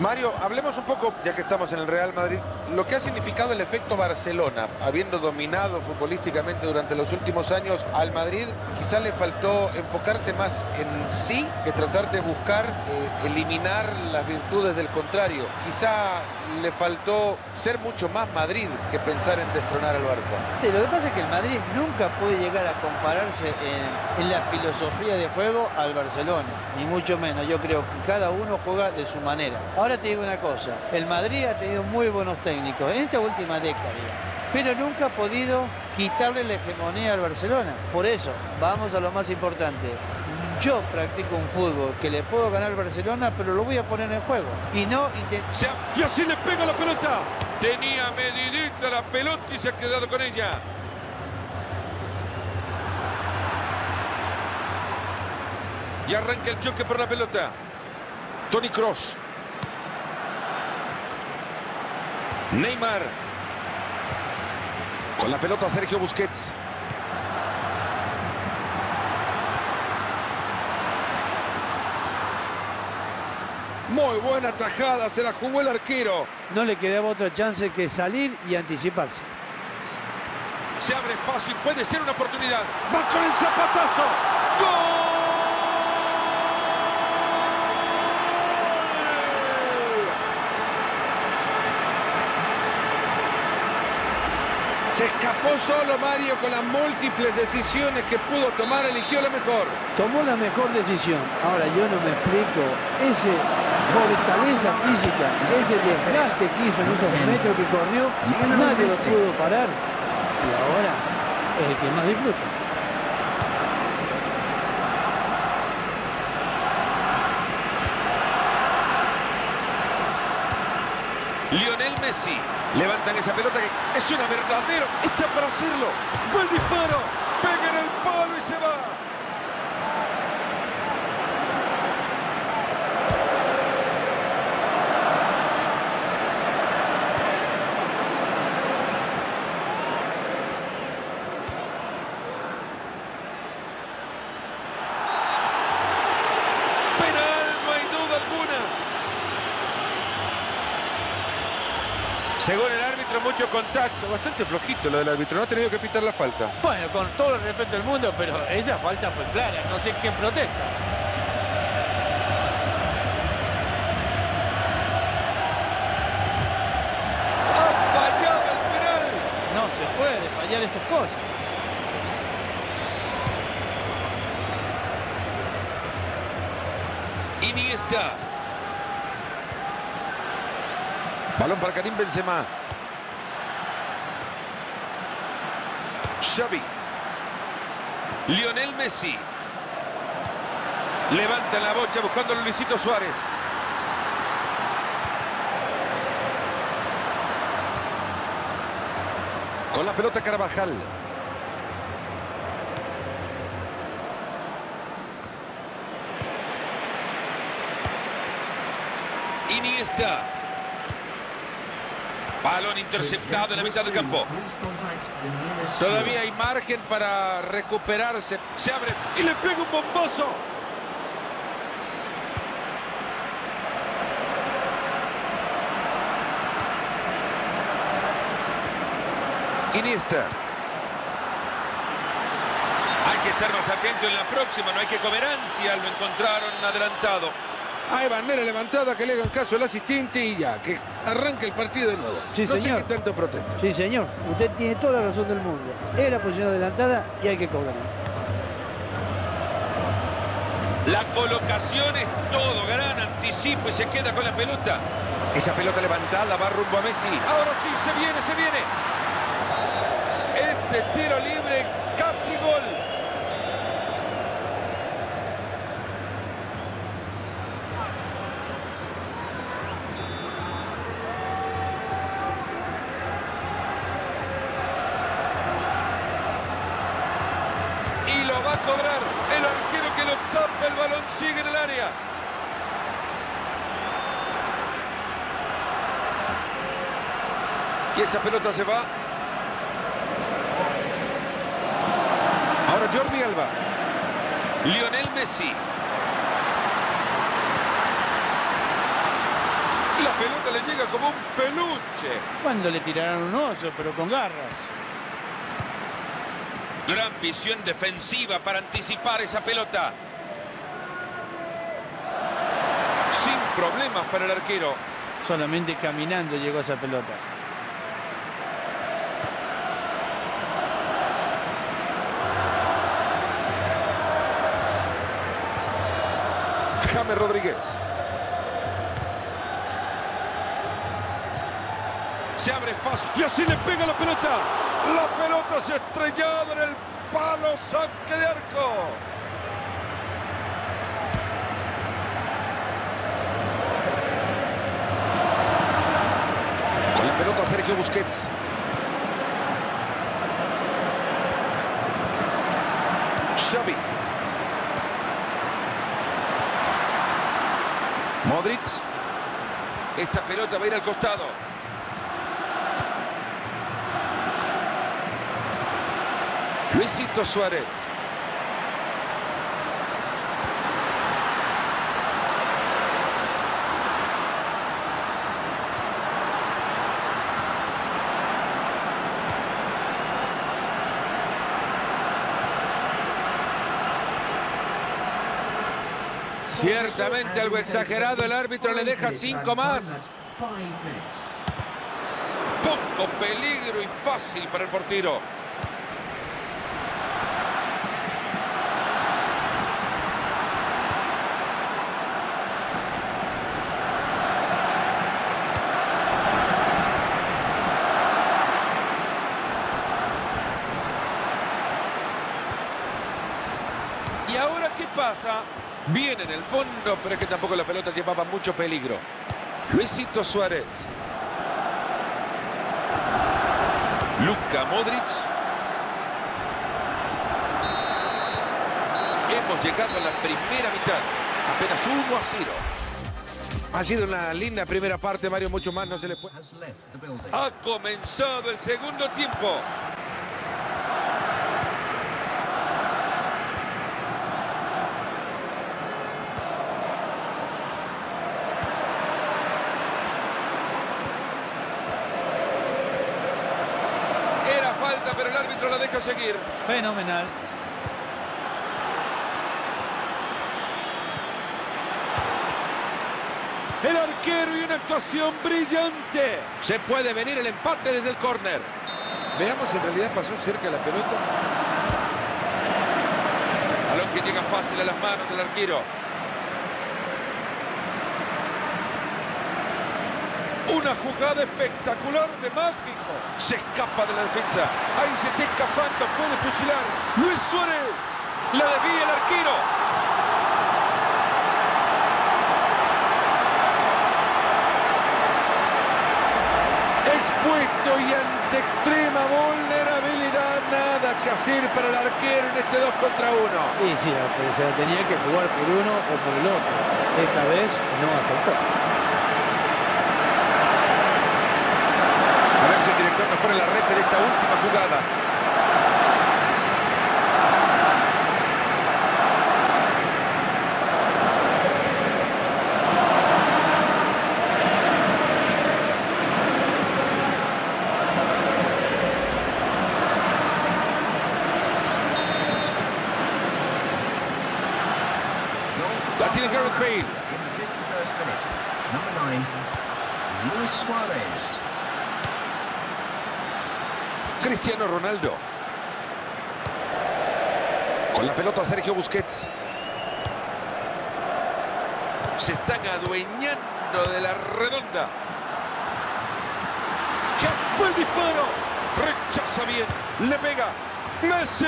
Mario, hablemos un poco, ya que estamos en el Real Madrid, lo que ha significado el efecto Barcelona, habiendo dominado futbolísticamente durante los últimos años al Madrid, quizá le faltó enfocarse más en sí que tratar de buscar eh, eliminar las virtudes del contrario. Quizá le faltó ser mucho más Madrid que pensar en destronar al Barça. Sí, lo que pasa es que el Madrid nunca puede llegar a compararse en, en la filosofía de juego al Barcelona, ni mucho menos. Yo creo que cada uno juega de su manera. Ahora te digo una cosa, el Madrid ha tenido muy buenos técnicos en esta última década, pero nunca ha podido quitarle la hegemonía al Barcelona. Por eso, vamos a lo más importante. Yo practico un fútbol que le puedo ganar al Barcelona, pero lo voy a poner en juego. Y no intent- Se ha- Y así le pega la pelota. Tenía medidita la pelota y se ha quedado con ella. Y arranca el choque por la pelota. Tony Cross. Neymar. Con la pelota Sergio Busquets. Muy buena tajada, se la jugó el arquero. no le quedaba otra chance que salir y anticiparse. Se abre espacio y puede ser una oportunidad. Va con el zapatazo. ¡Gol! Se escapó solo Mario con las múltiples decisiones que pudo tomar, eligió la mejor. Tomó la mejor decisión. Ahora yo no me explico ese fortaleza física, ese desgaste que hizo en esos metros que corrió, nadie lo pudo parar. Y ahora es el que más disfruta. Lionel Levantan esa pelota que es una verdadera. Está para hacerlo. El disparo. Pega en el palo y se va. Penal, no hay duda alguna. Según el árbitro, mucho contacto. Bastante flojito lo del árbitro. No ha tenido que pitar la falta. Bueno, con todo el respeto del mundo, pero esa falta fue clara, no sé qué protesta. ¡Ha fallado el penal! No se puede fallar estas cosas. Iniesta. Balón para Karim Benzema. Xavi. Lionel Messi. Levanta la bocha buscando a Luisito Suárez. Con la pelota Carvajal. Iniesta. Balón interceptado en la mitad del campo. Todavía hay margen para recuperarse. Se abre y le pega un bombazo. Iniesta. Hay que estar más atento en la próxima, no hay que comer ansia, lo encontraron adelantado. Hay bandera levantada que le hagan caso al asistente y ya, que arranque el partido de nuevo. Sí, no señor. sé qué tanto protesta. Sí, señor, usted tiene toda la razón del mundo. Es la posición adelantada y hay que cobrarla. La colocación es todo, gran anticipo y se queda con la pelota. Esa pelota levantada va rumbo a Messi. Ahora sí, se viene, se viene. Este tiro libre es casi gol. Esa pelota se va. Ahora Jordi Alba. Lionel Messi. pelota le llega como un peluche. ¿Cuándo le tirarán un oso, pero con garras? Gran visión defensiva para anticipar esa pelota. Sin problemas para el arquero. Solamente caminando llegó esa pelota. James Rodríguez. Se abre espacio y así le pega la pelota. La pelota se estrellaba en el palo, saque de arco. Con la pelota Sergio Busquets. Xavi. Esta pelota va a ir al costado. Luisito Suárez. Ciertamente algo exagerado, el árbitro le deja cinco más. Poco peligro y fácil para el portero. ¿Y ahora qué pasa? Bien en el fondo, pero es que tampoco la pelota llevaba mucho peligro. Luisito Suárez. Luka Modric. Hemos llegado a la primera mitad. Apenas 1 a 0. Ha sido una linda primera parte, Mario, mucho más no se le puede... Ha comenzado el segundo tiempo. Era falta, pero el árbitro la deja seguir. Fenomenal. El arquero y una actuación brillante. Se puede venir el empate desde el córner. Veamos si en realidad pasó cerca de la pelota. Balón que llega fácil a las manos del arquero. Una jugada espectacular de Mágico. Se escapa de la defensa. Ahí se está escapando. Puede fusilar. Luis Suárez. La desvía el arquero. Expuesto y ante extrema vulnerabilidad. Nada que hacer para el arquero en este 2 contra 1. Y sí, se tenía que jugar por uno o por el otro. Esta vez no aceptó. A ver si el pone la red de esta última jugada. La tiene Gareth Bale. In the 51st minute, number nine, Luis Suarez. Cristiano Ronaldo. Con la pelota Sergio Busquets. Se están adueñando de la redonda. ¡Qué buen disparo! Rechaza bien. Le pega. Messi.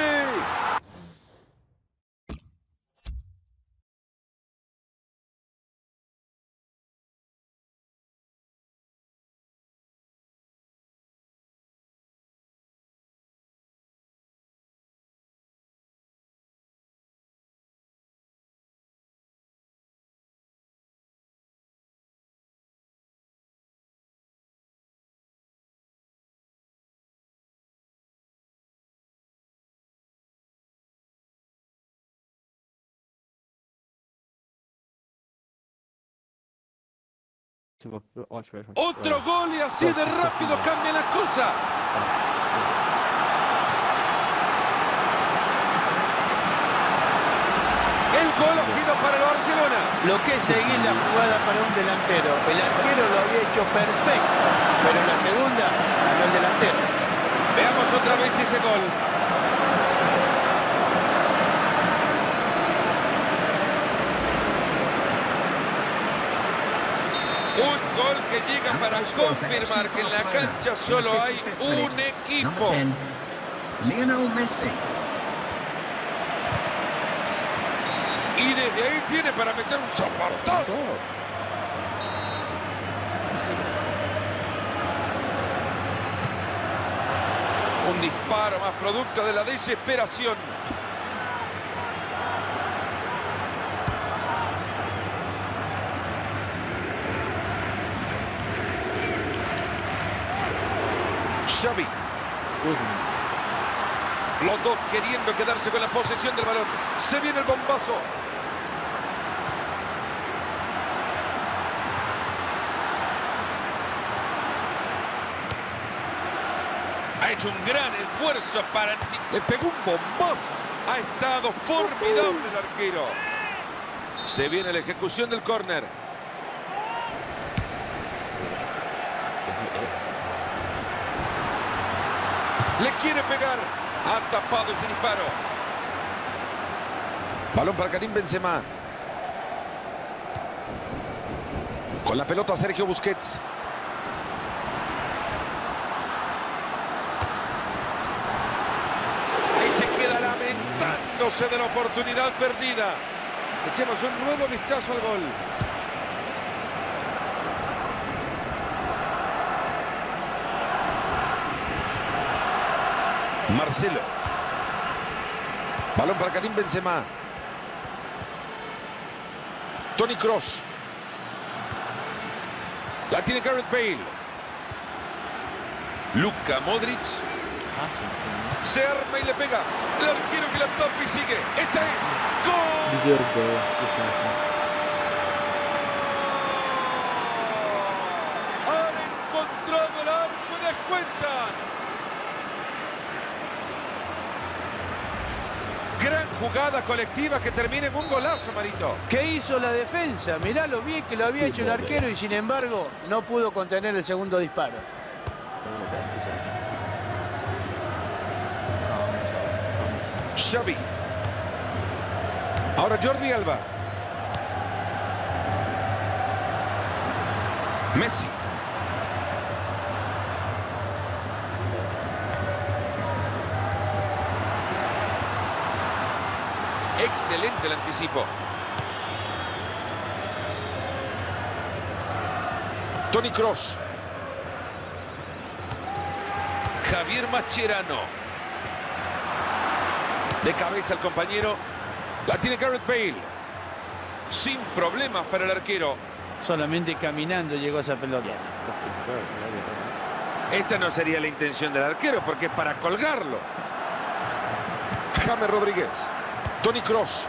Otro gol y así de rápido cambian las cosas. El gol ha sido para el Barcelona. Lo que es seguir la jugada para un delantero. El arquero lo había hecho perfecto, pero en la segunda ganó el delantero. Veamos otra vez ese gol. Un gol que llega para confirmar que en la cancha solo hay un equipo. Lionel Messi. Y desde ahí viene para meter un zapatazo. Un disparo más producto de la desesperación. Xavi. Los dos queriendo quedarse con la posesión del balón. Se viene el bombazo. Ha hecho un gran esfuerzo para... Le pegó un bombazo. Ha estado formidable el arquero. Se viene la ejecución del córner. Le quiere pegar. Ha tapado ese disparo. Balón para Karim Benzema. Con la pelota Sergio Busquets. Ahí se queda lamentándose de la oportunidad perdida. Echemos un nuevo vistazo al gol. Marcelo. Balón para Karim Benzema. Tony Cross. La tiene Gareth Bale. Luka Modric. Se arma y le pega. El arquero que la tapa y sigue. Esta es. ¡Gol! Han encontrado el arco y descuentan. Gran jugada colectiva que termina en un golazo, Marito. ¿Qué hizo la defensa? Mirá lo bien que lo había hecho el arquero y sin embargo no pudo contener el segundo disparo. Xavi. Ahora Jordi Alba. Messi. Excelente el anticipo. Tony Cross. Javier Mascherano. De cabeza el compañero. La tiene Gareth Bale. Sin problemas para el arquero. Solamente caminando llegó a esa pelota. Esta no sería la intención del arquero porque es para colgarlo. James Rodríguez. Tony Cross.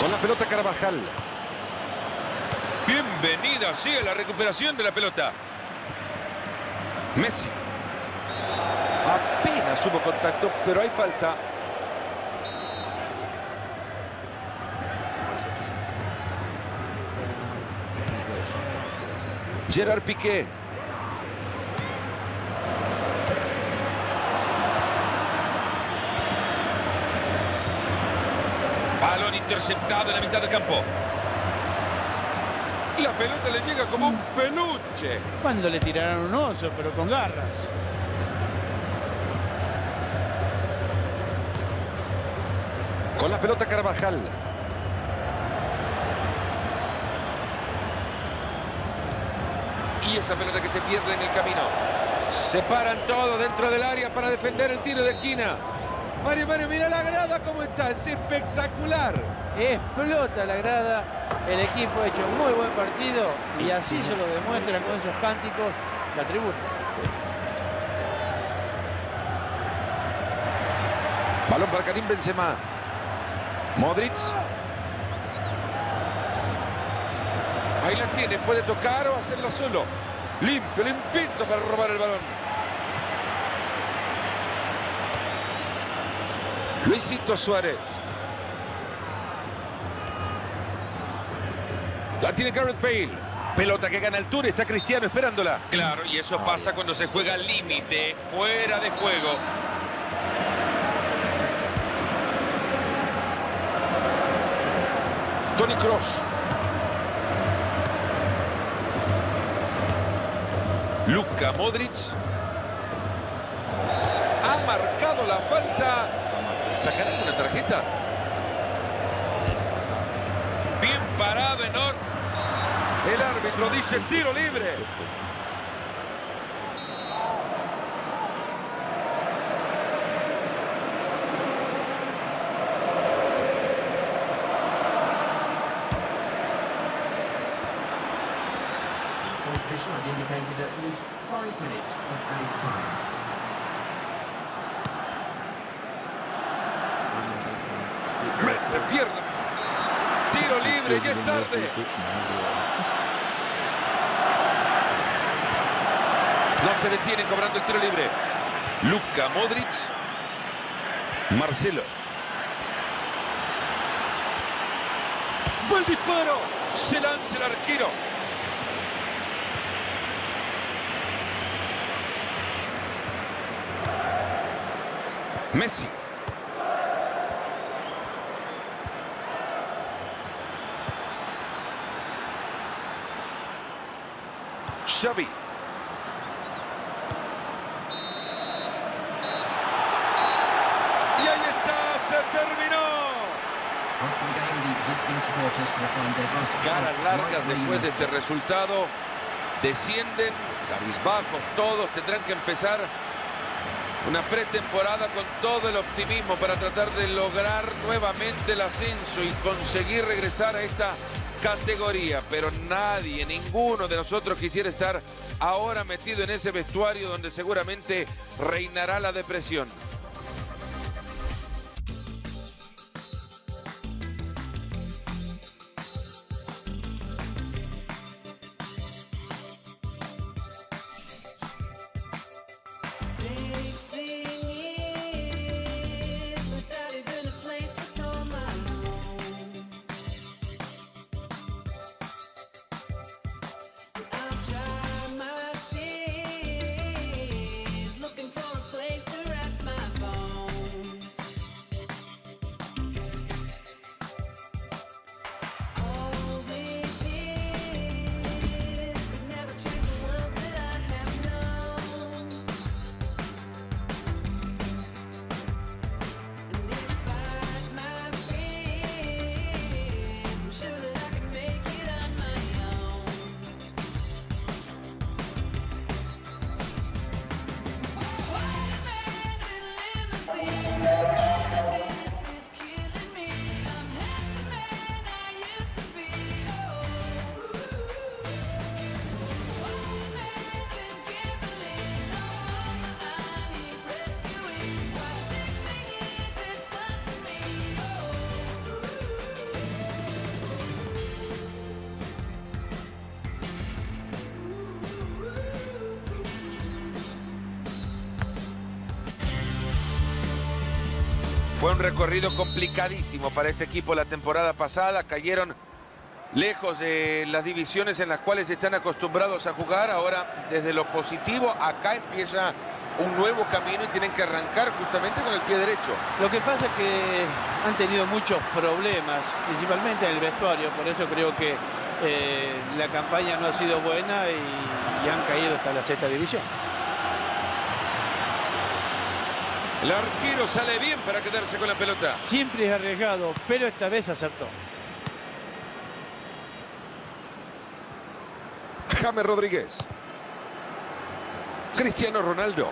Con la pelota Carvajal. Bienvenida, sigue la recuperación de la pelota. Messi. Apenas hubo contacto, pero hay falta. Gerard Piqué. Balón interceptado en la mitad del campo. La pelota le llega como un peluche. Cuando le tiraron un oso, pero con garras. Con la pelota Carvajal. Y esa pelota que se pierde en el camino. Se paran todos dentro del área para defender el tiro de esquina. Mario, Mario, mira la grada cómo está. Es espectacular explota la grada. El equipo ha hecho un muy buen partido y así se lo demuestra con esos cánticos la tribuna. Balón para Karim Benzema. Modric. Ahí la tiene, puede tocar o hacerlo solo. Limpio, limpito para robar el balón. Luisito Suárez. Tiene Gareth Bale. Pelota que gana altura, está Cristiano esperándola. Claro, y eso pasa cuando se juega al límite, fuera de juego. Tony Cross. Luka Modric. Ha marcado la falta. ¿Sacarán una tarjeta? El árbitro dice tiro libre. Pierna. Tiro libre, ya es tarde. Se detienen cobrando el tiro libre. Luka Modric. Marcelo. El disparo. Se lanza el arquero. Messi. Xavi. Caras largas después de este resultado. Descienden, cabizbajos, todos tendrán que empezar una pretemporada con todo el optimismo para tratar de lograr nuevamente el ascenso y conseguir regresar a esta categoría. Pero nadie, ninguno de nosotros quisiera estar ahora metido en ese vestuario donde seguramente reinará la depresión. Recorrido complicadísimo para este equipo la temporada pasada. Cayeron lejos de las divisiones en las cuales están acostumbrados a jugar. Ahora, desde lo positivo, acá empieza un nuevo camino y tienen que arrancar justamente con el pie derecho. Lo que pasa es que han tenido muchos problemas, principalmente en el vestuario, por eso creo que eh, la campaña no ha sido buena y, y han caído hasta la sexta división. El arquero sale bien para quedarse con la pelota. Siempre es arriesgado, pero esta vez acertó. James Rodríguez. Cristiano Ronaldo.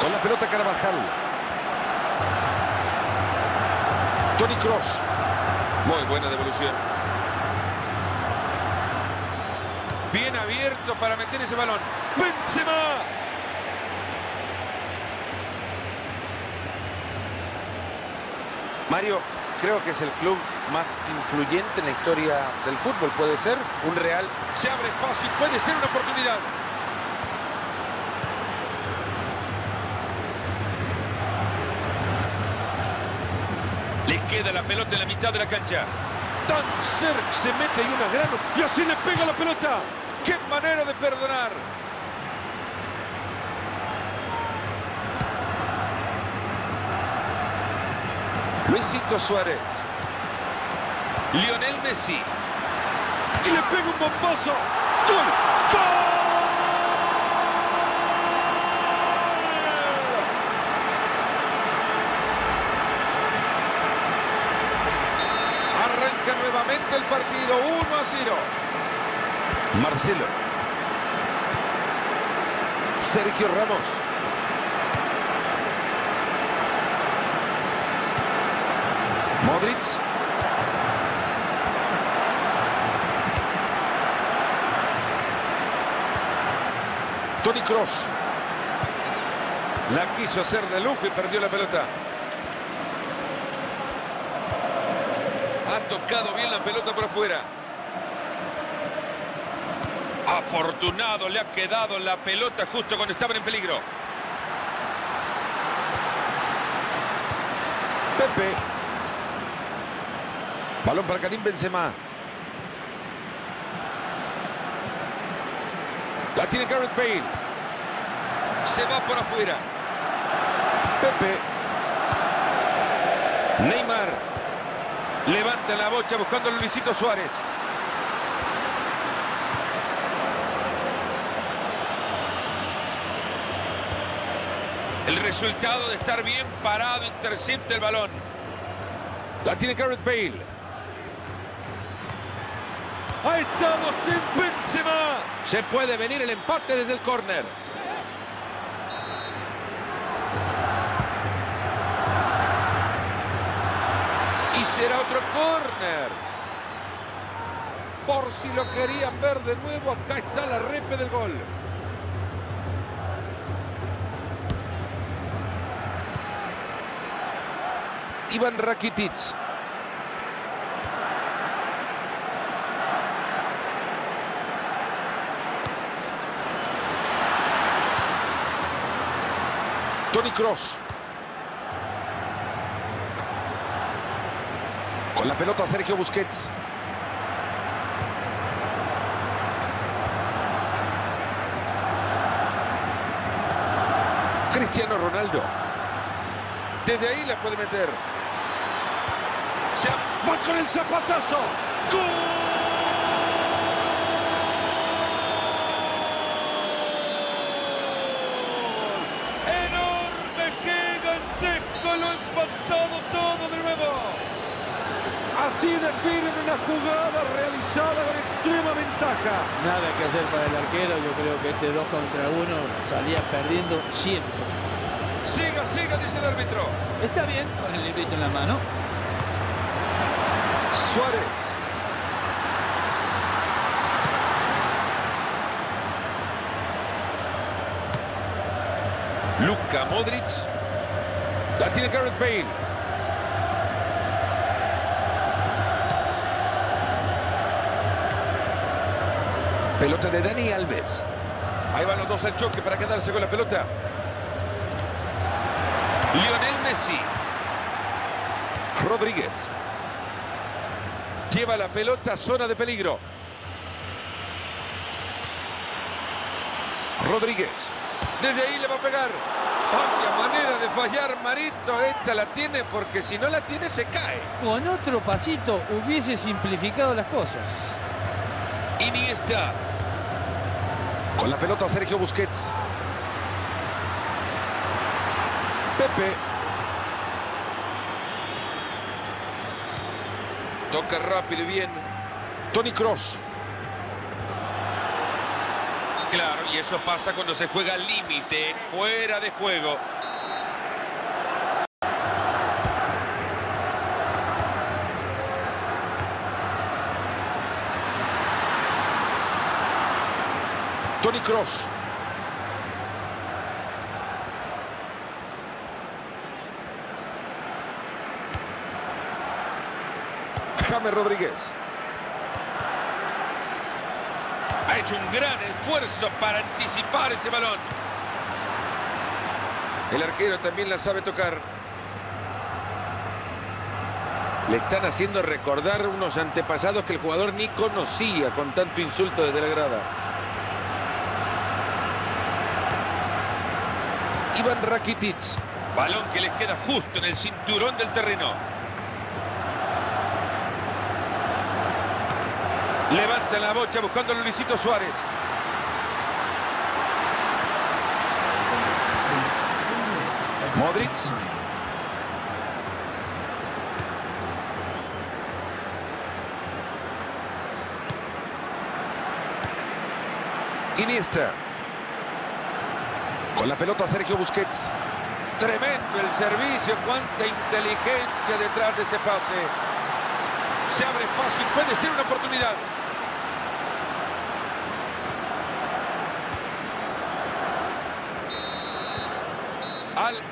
Con la pelota Carvajal. Tony Cross. Muy buena devolución. Bien abierto para meter ese balón. Benzema. Mario, creo que es el club más influyente en la historia del fútbol. Puede ser un Real. Se abre espacio y puede ser una oportunidad. Les queda la pelota en la mitad de la cancha. Tan cerca se mete y una gran... Y así le pega la pelota. ¡Qué manera de perdonar! Luisito Suárez. Lionel Messi. Y le pega un bombazo. ¡Gol! ¡Gol! Arranca nuevamente el partido. 1 a 0. Marcelo. Sergio Ramos. Modric. Tony Cross. La quiso hacer de lujo y perdió la pelota. Ha tocado bien la pelota por afuera. Afortunado le ha quedado la pelota justo cuando estaban en peligro. Pepe. Balón para Karim Benzema. La tiene Gareth Bale. Se va por afuera. Pepe. Neymar. Levanta la bocha buscando a Luisito Suárez. El resultado de estar bien parado intercepta el balón. La tiene Gareth Bale. Ha estado sin Benzema. Se puede venir el empate desde el córner. Y será otro córner. Por si lo querían ver de nuevo, acá está la repe del gol. Iván Rakitic. Tony Cross. Con la pelota Sergio Busquets. Cristiano Ronaldo. Desde ahí la puede meter. Se va con el zapatazo. ¡Gol! Enorme, gigantesco, lo ha empatado todo de nuevo. Así definen una jugada realizada con extrema ventaja. Nada que hacer para el arquero. Yo creo que este 2 contra 1 salía perdiendo siempre. Siga, siga, dice el árbitro. Está bien con el librito en la mano. Suárez. Luka Modric. La tiene Gareth Bale. Pelota de Dani Alves. Ahí van los dos al choque para quedarse con la pelota. Lionel Messi. Rodríguez. Lleva la pelota a zona de peligro. Rodríguez. Desde ahí le va a pegar. Vaya manera de fallar Marito. Esta la tiene porque si no la tiene se cae. Con otro pasito hubiese simplificado las cosas. Iniesta. Con la pelota Sergio Busquets. Pepe. Toca rápido y bien. Tony Cross. Claro, y eso pasa cuando se juega al límite, fuera de juego. Tony Cross. James Rodríguez. Ha hecho un gran esfuerzo para anticipar ese balón. El arquero también la sabe tocar. Le están haciendo recordar unos antepasados que el jugador ni conocía con tanto insulto desde la grada. Iván Rakitic. Balón que le queda justo en el cinturón del terreno. Levanta la bocha buscando a Luisito Suárez. Modric. Iniesta. Con la pelota Sergio Busquets. Tremendo el servicio, cuánta inteligencia detrás de ese pase. Se abre espacio y puede ser una oportunidad.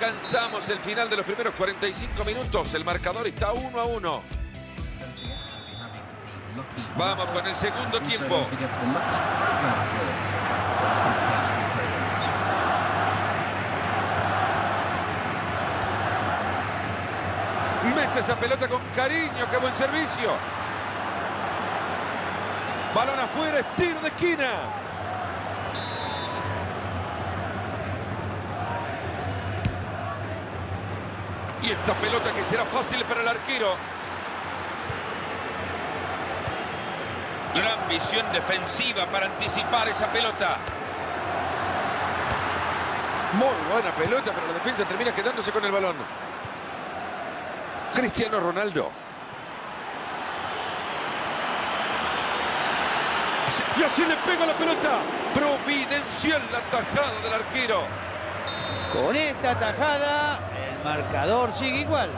Alcanzamos el final de los primeros 45 minutos. El marcador está 1 a 1. Vamos con el segundo tiempo. Mete esa pelota con cariño, qué buen servicio. Balón afuera, tiro de esquina. Y esta pelota que será fácil para el arquero. Gran visión defensiva para anticipar esa pelota. Muy buena pelota, pero la defensa termina quedándose con el balón. Cristiano Ronaldo. Y así le pega la pelota. Providencial la tajada del arquero. Con esta tajada, marcador sigue igual.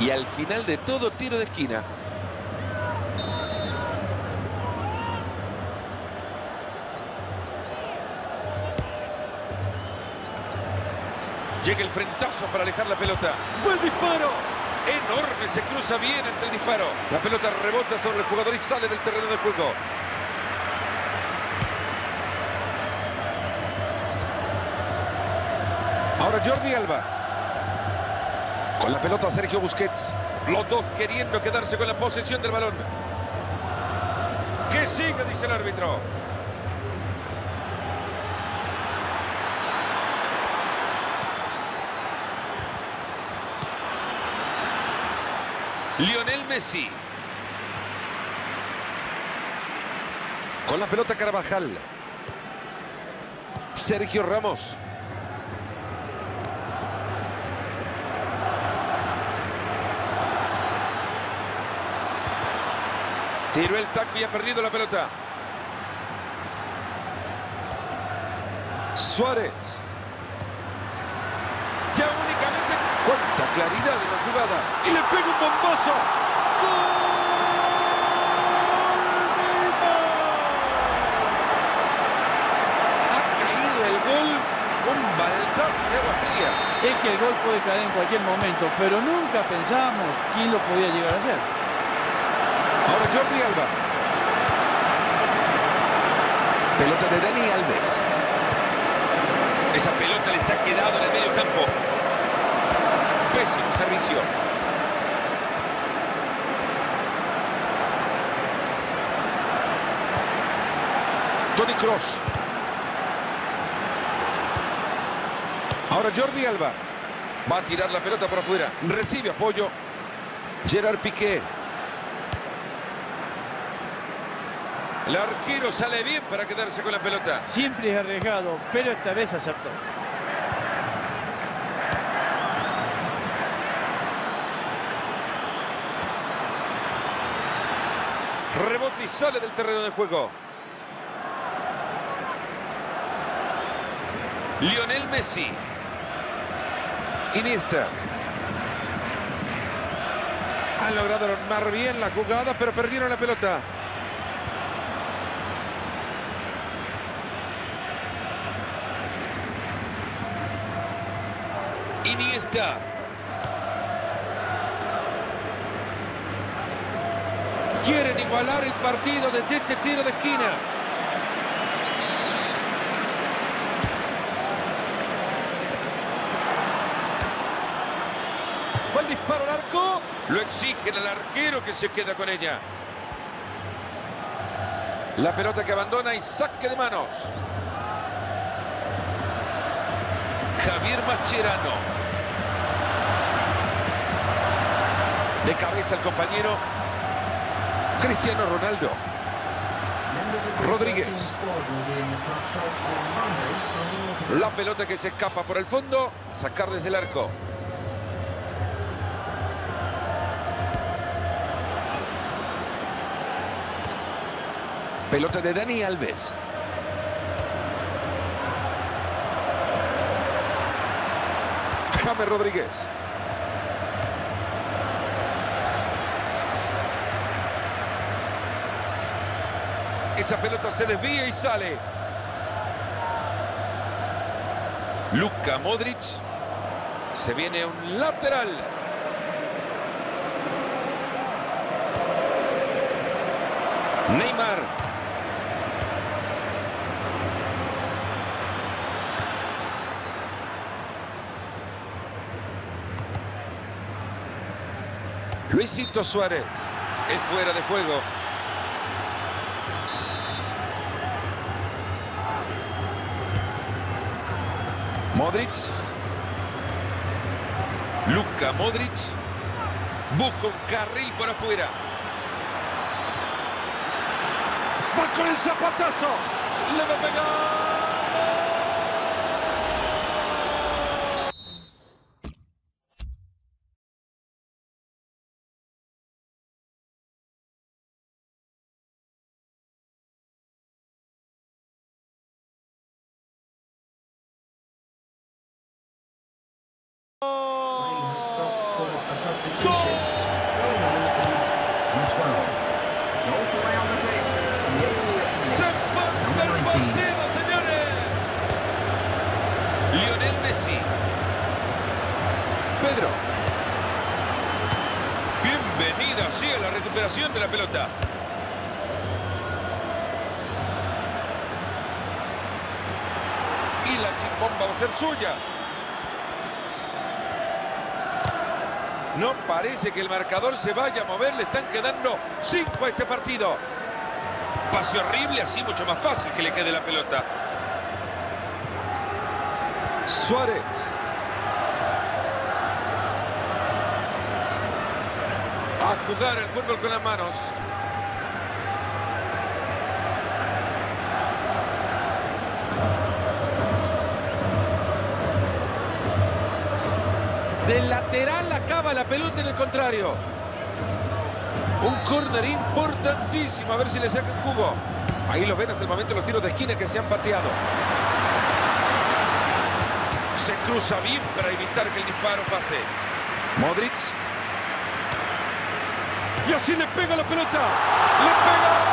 Y al final de todo, tiro de esquina. Llega el frentazo para alejar la pelota. ¡Buen disparo! Enorme, se cruza bien entre el disparo. La pelota rebota sobre el jugador y sale del terreno de juego. Jordi Alba. Con la pelota Sergio Busquets. Los dos queriendo quedarse con la posesión del balón. Que siga, dice el árbitro. Lionel Messi. Con la pelota Carvajal. Sergio Ramos. Tiró el taco y ha perdido la pelota. Suárez. Ya únicamente... ¡Cuánta claridad en la jugada! ¡Y le pega un bombazo! ¡Gol! Ha caído el gol un baldazo de agua fría. Es que el gol puede caer en cualquier momento, pero nunca pensamos quién lo podía llegar a hacer. Jordi Alba. Pelota de Dani Alves. Esa pelota les ha quedado en el medio campo. Pésimo servicio. Tony Cross. Ahora Jordi Alba. Va a tirar la pelota por afuera. Recibe apoyo. Gerard Piqué. El arquero sale bien para quedarse con la pelota. Siempre es arriesgado, pero esta vez acertó. Rebote y sale del terreno de juego. Lionel Messi. Iniesta. Han logrado armar bien la jugada, pero perdieron la pelota. Quieren igualar el partido desde este tiro de esquina. Va el disparo al arco. Lo exigen al arquero que se queda con ella. La pelota que abandona y saque de manos. Javier Macherano. De cabeza el compañero Cristiano Ronaldo. Rodríguez. La pelota que se escapa por el fondo. Sacar desde el arco. Pelota de Dani Alves. James Rodríguez. Esa pelota se desvía y sale. Luka Modric. Se viene un lateral. Neymar. Luisito Suárez. Es fuera de juego. Modric. Luka Modric. Busca carril por afuera. Va con el zapatazo. Le va a pegar. Play has stopped for a substitution. Going on is number 12. Goal for Real Madrid in the 82nd minute. Se empata Number el 19. partido, señores. Lionel Messi. Pedro. Bienvenida, sí, a la recuperación de la pelota. Y la chimbomba va a ser suya. No parece que el marcador se vaya a mover. Le están quedando cinco a este partido. Pase horrible, así mucho más fácil que le quede la pelota. Suárez. A jugar el fútbol con las manos. Lateral acaba la pelota en el contrario. Un córner importantísimo. A ver si le sacan jugo. Ahí lo ven hasta el momento los tiros de esquina que se han pateado. Se cruza bien para evitar que el disparo pase. Modric. Y así le pega la pelota. Le pega.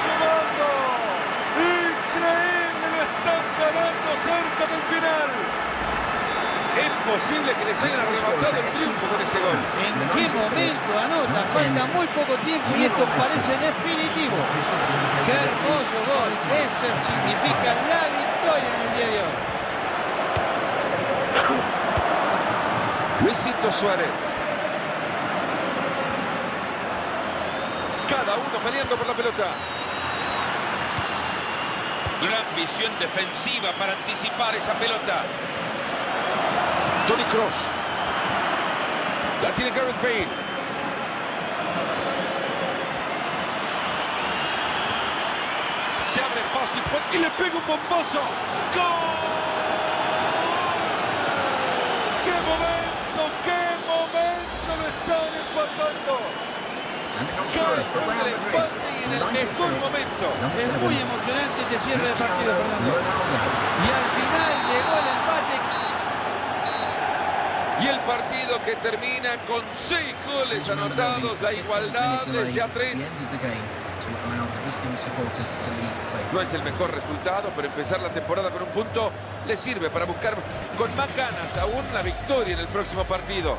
sumando. Increíble, lo están ganando cerca del final. Es posible que les hayan arrebatado el triunfo con este gol. ¿En qué momento anota? Falta muy poco tiempo y esto parece definitivo. ¡Qué hermoso gol! Eso significa la victoria en el día de hoy. Luisito Suárez. Cada uno peleando por la pelota. Gran visión defensiva para anticipar esa pelota. Tony Cross. La tiene Gareth Bale. Se abre paso y, le pega un bombazo. ¡Gol! ¡Qué momento! ¡Qué momento! Lo están empatando. Cabe el empate y en el 93. mejor momento. Es muy emocionante este cierre de partido, Fernando. Y al final llegó el empate. Partido que termina con seis goles anotados, la igualdad desde a tres. No es el mejor resultado, pero empezar la temporada con un punto le sirve para buscar con más ganas aún la victoria en el próximo partido.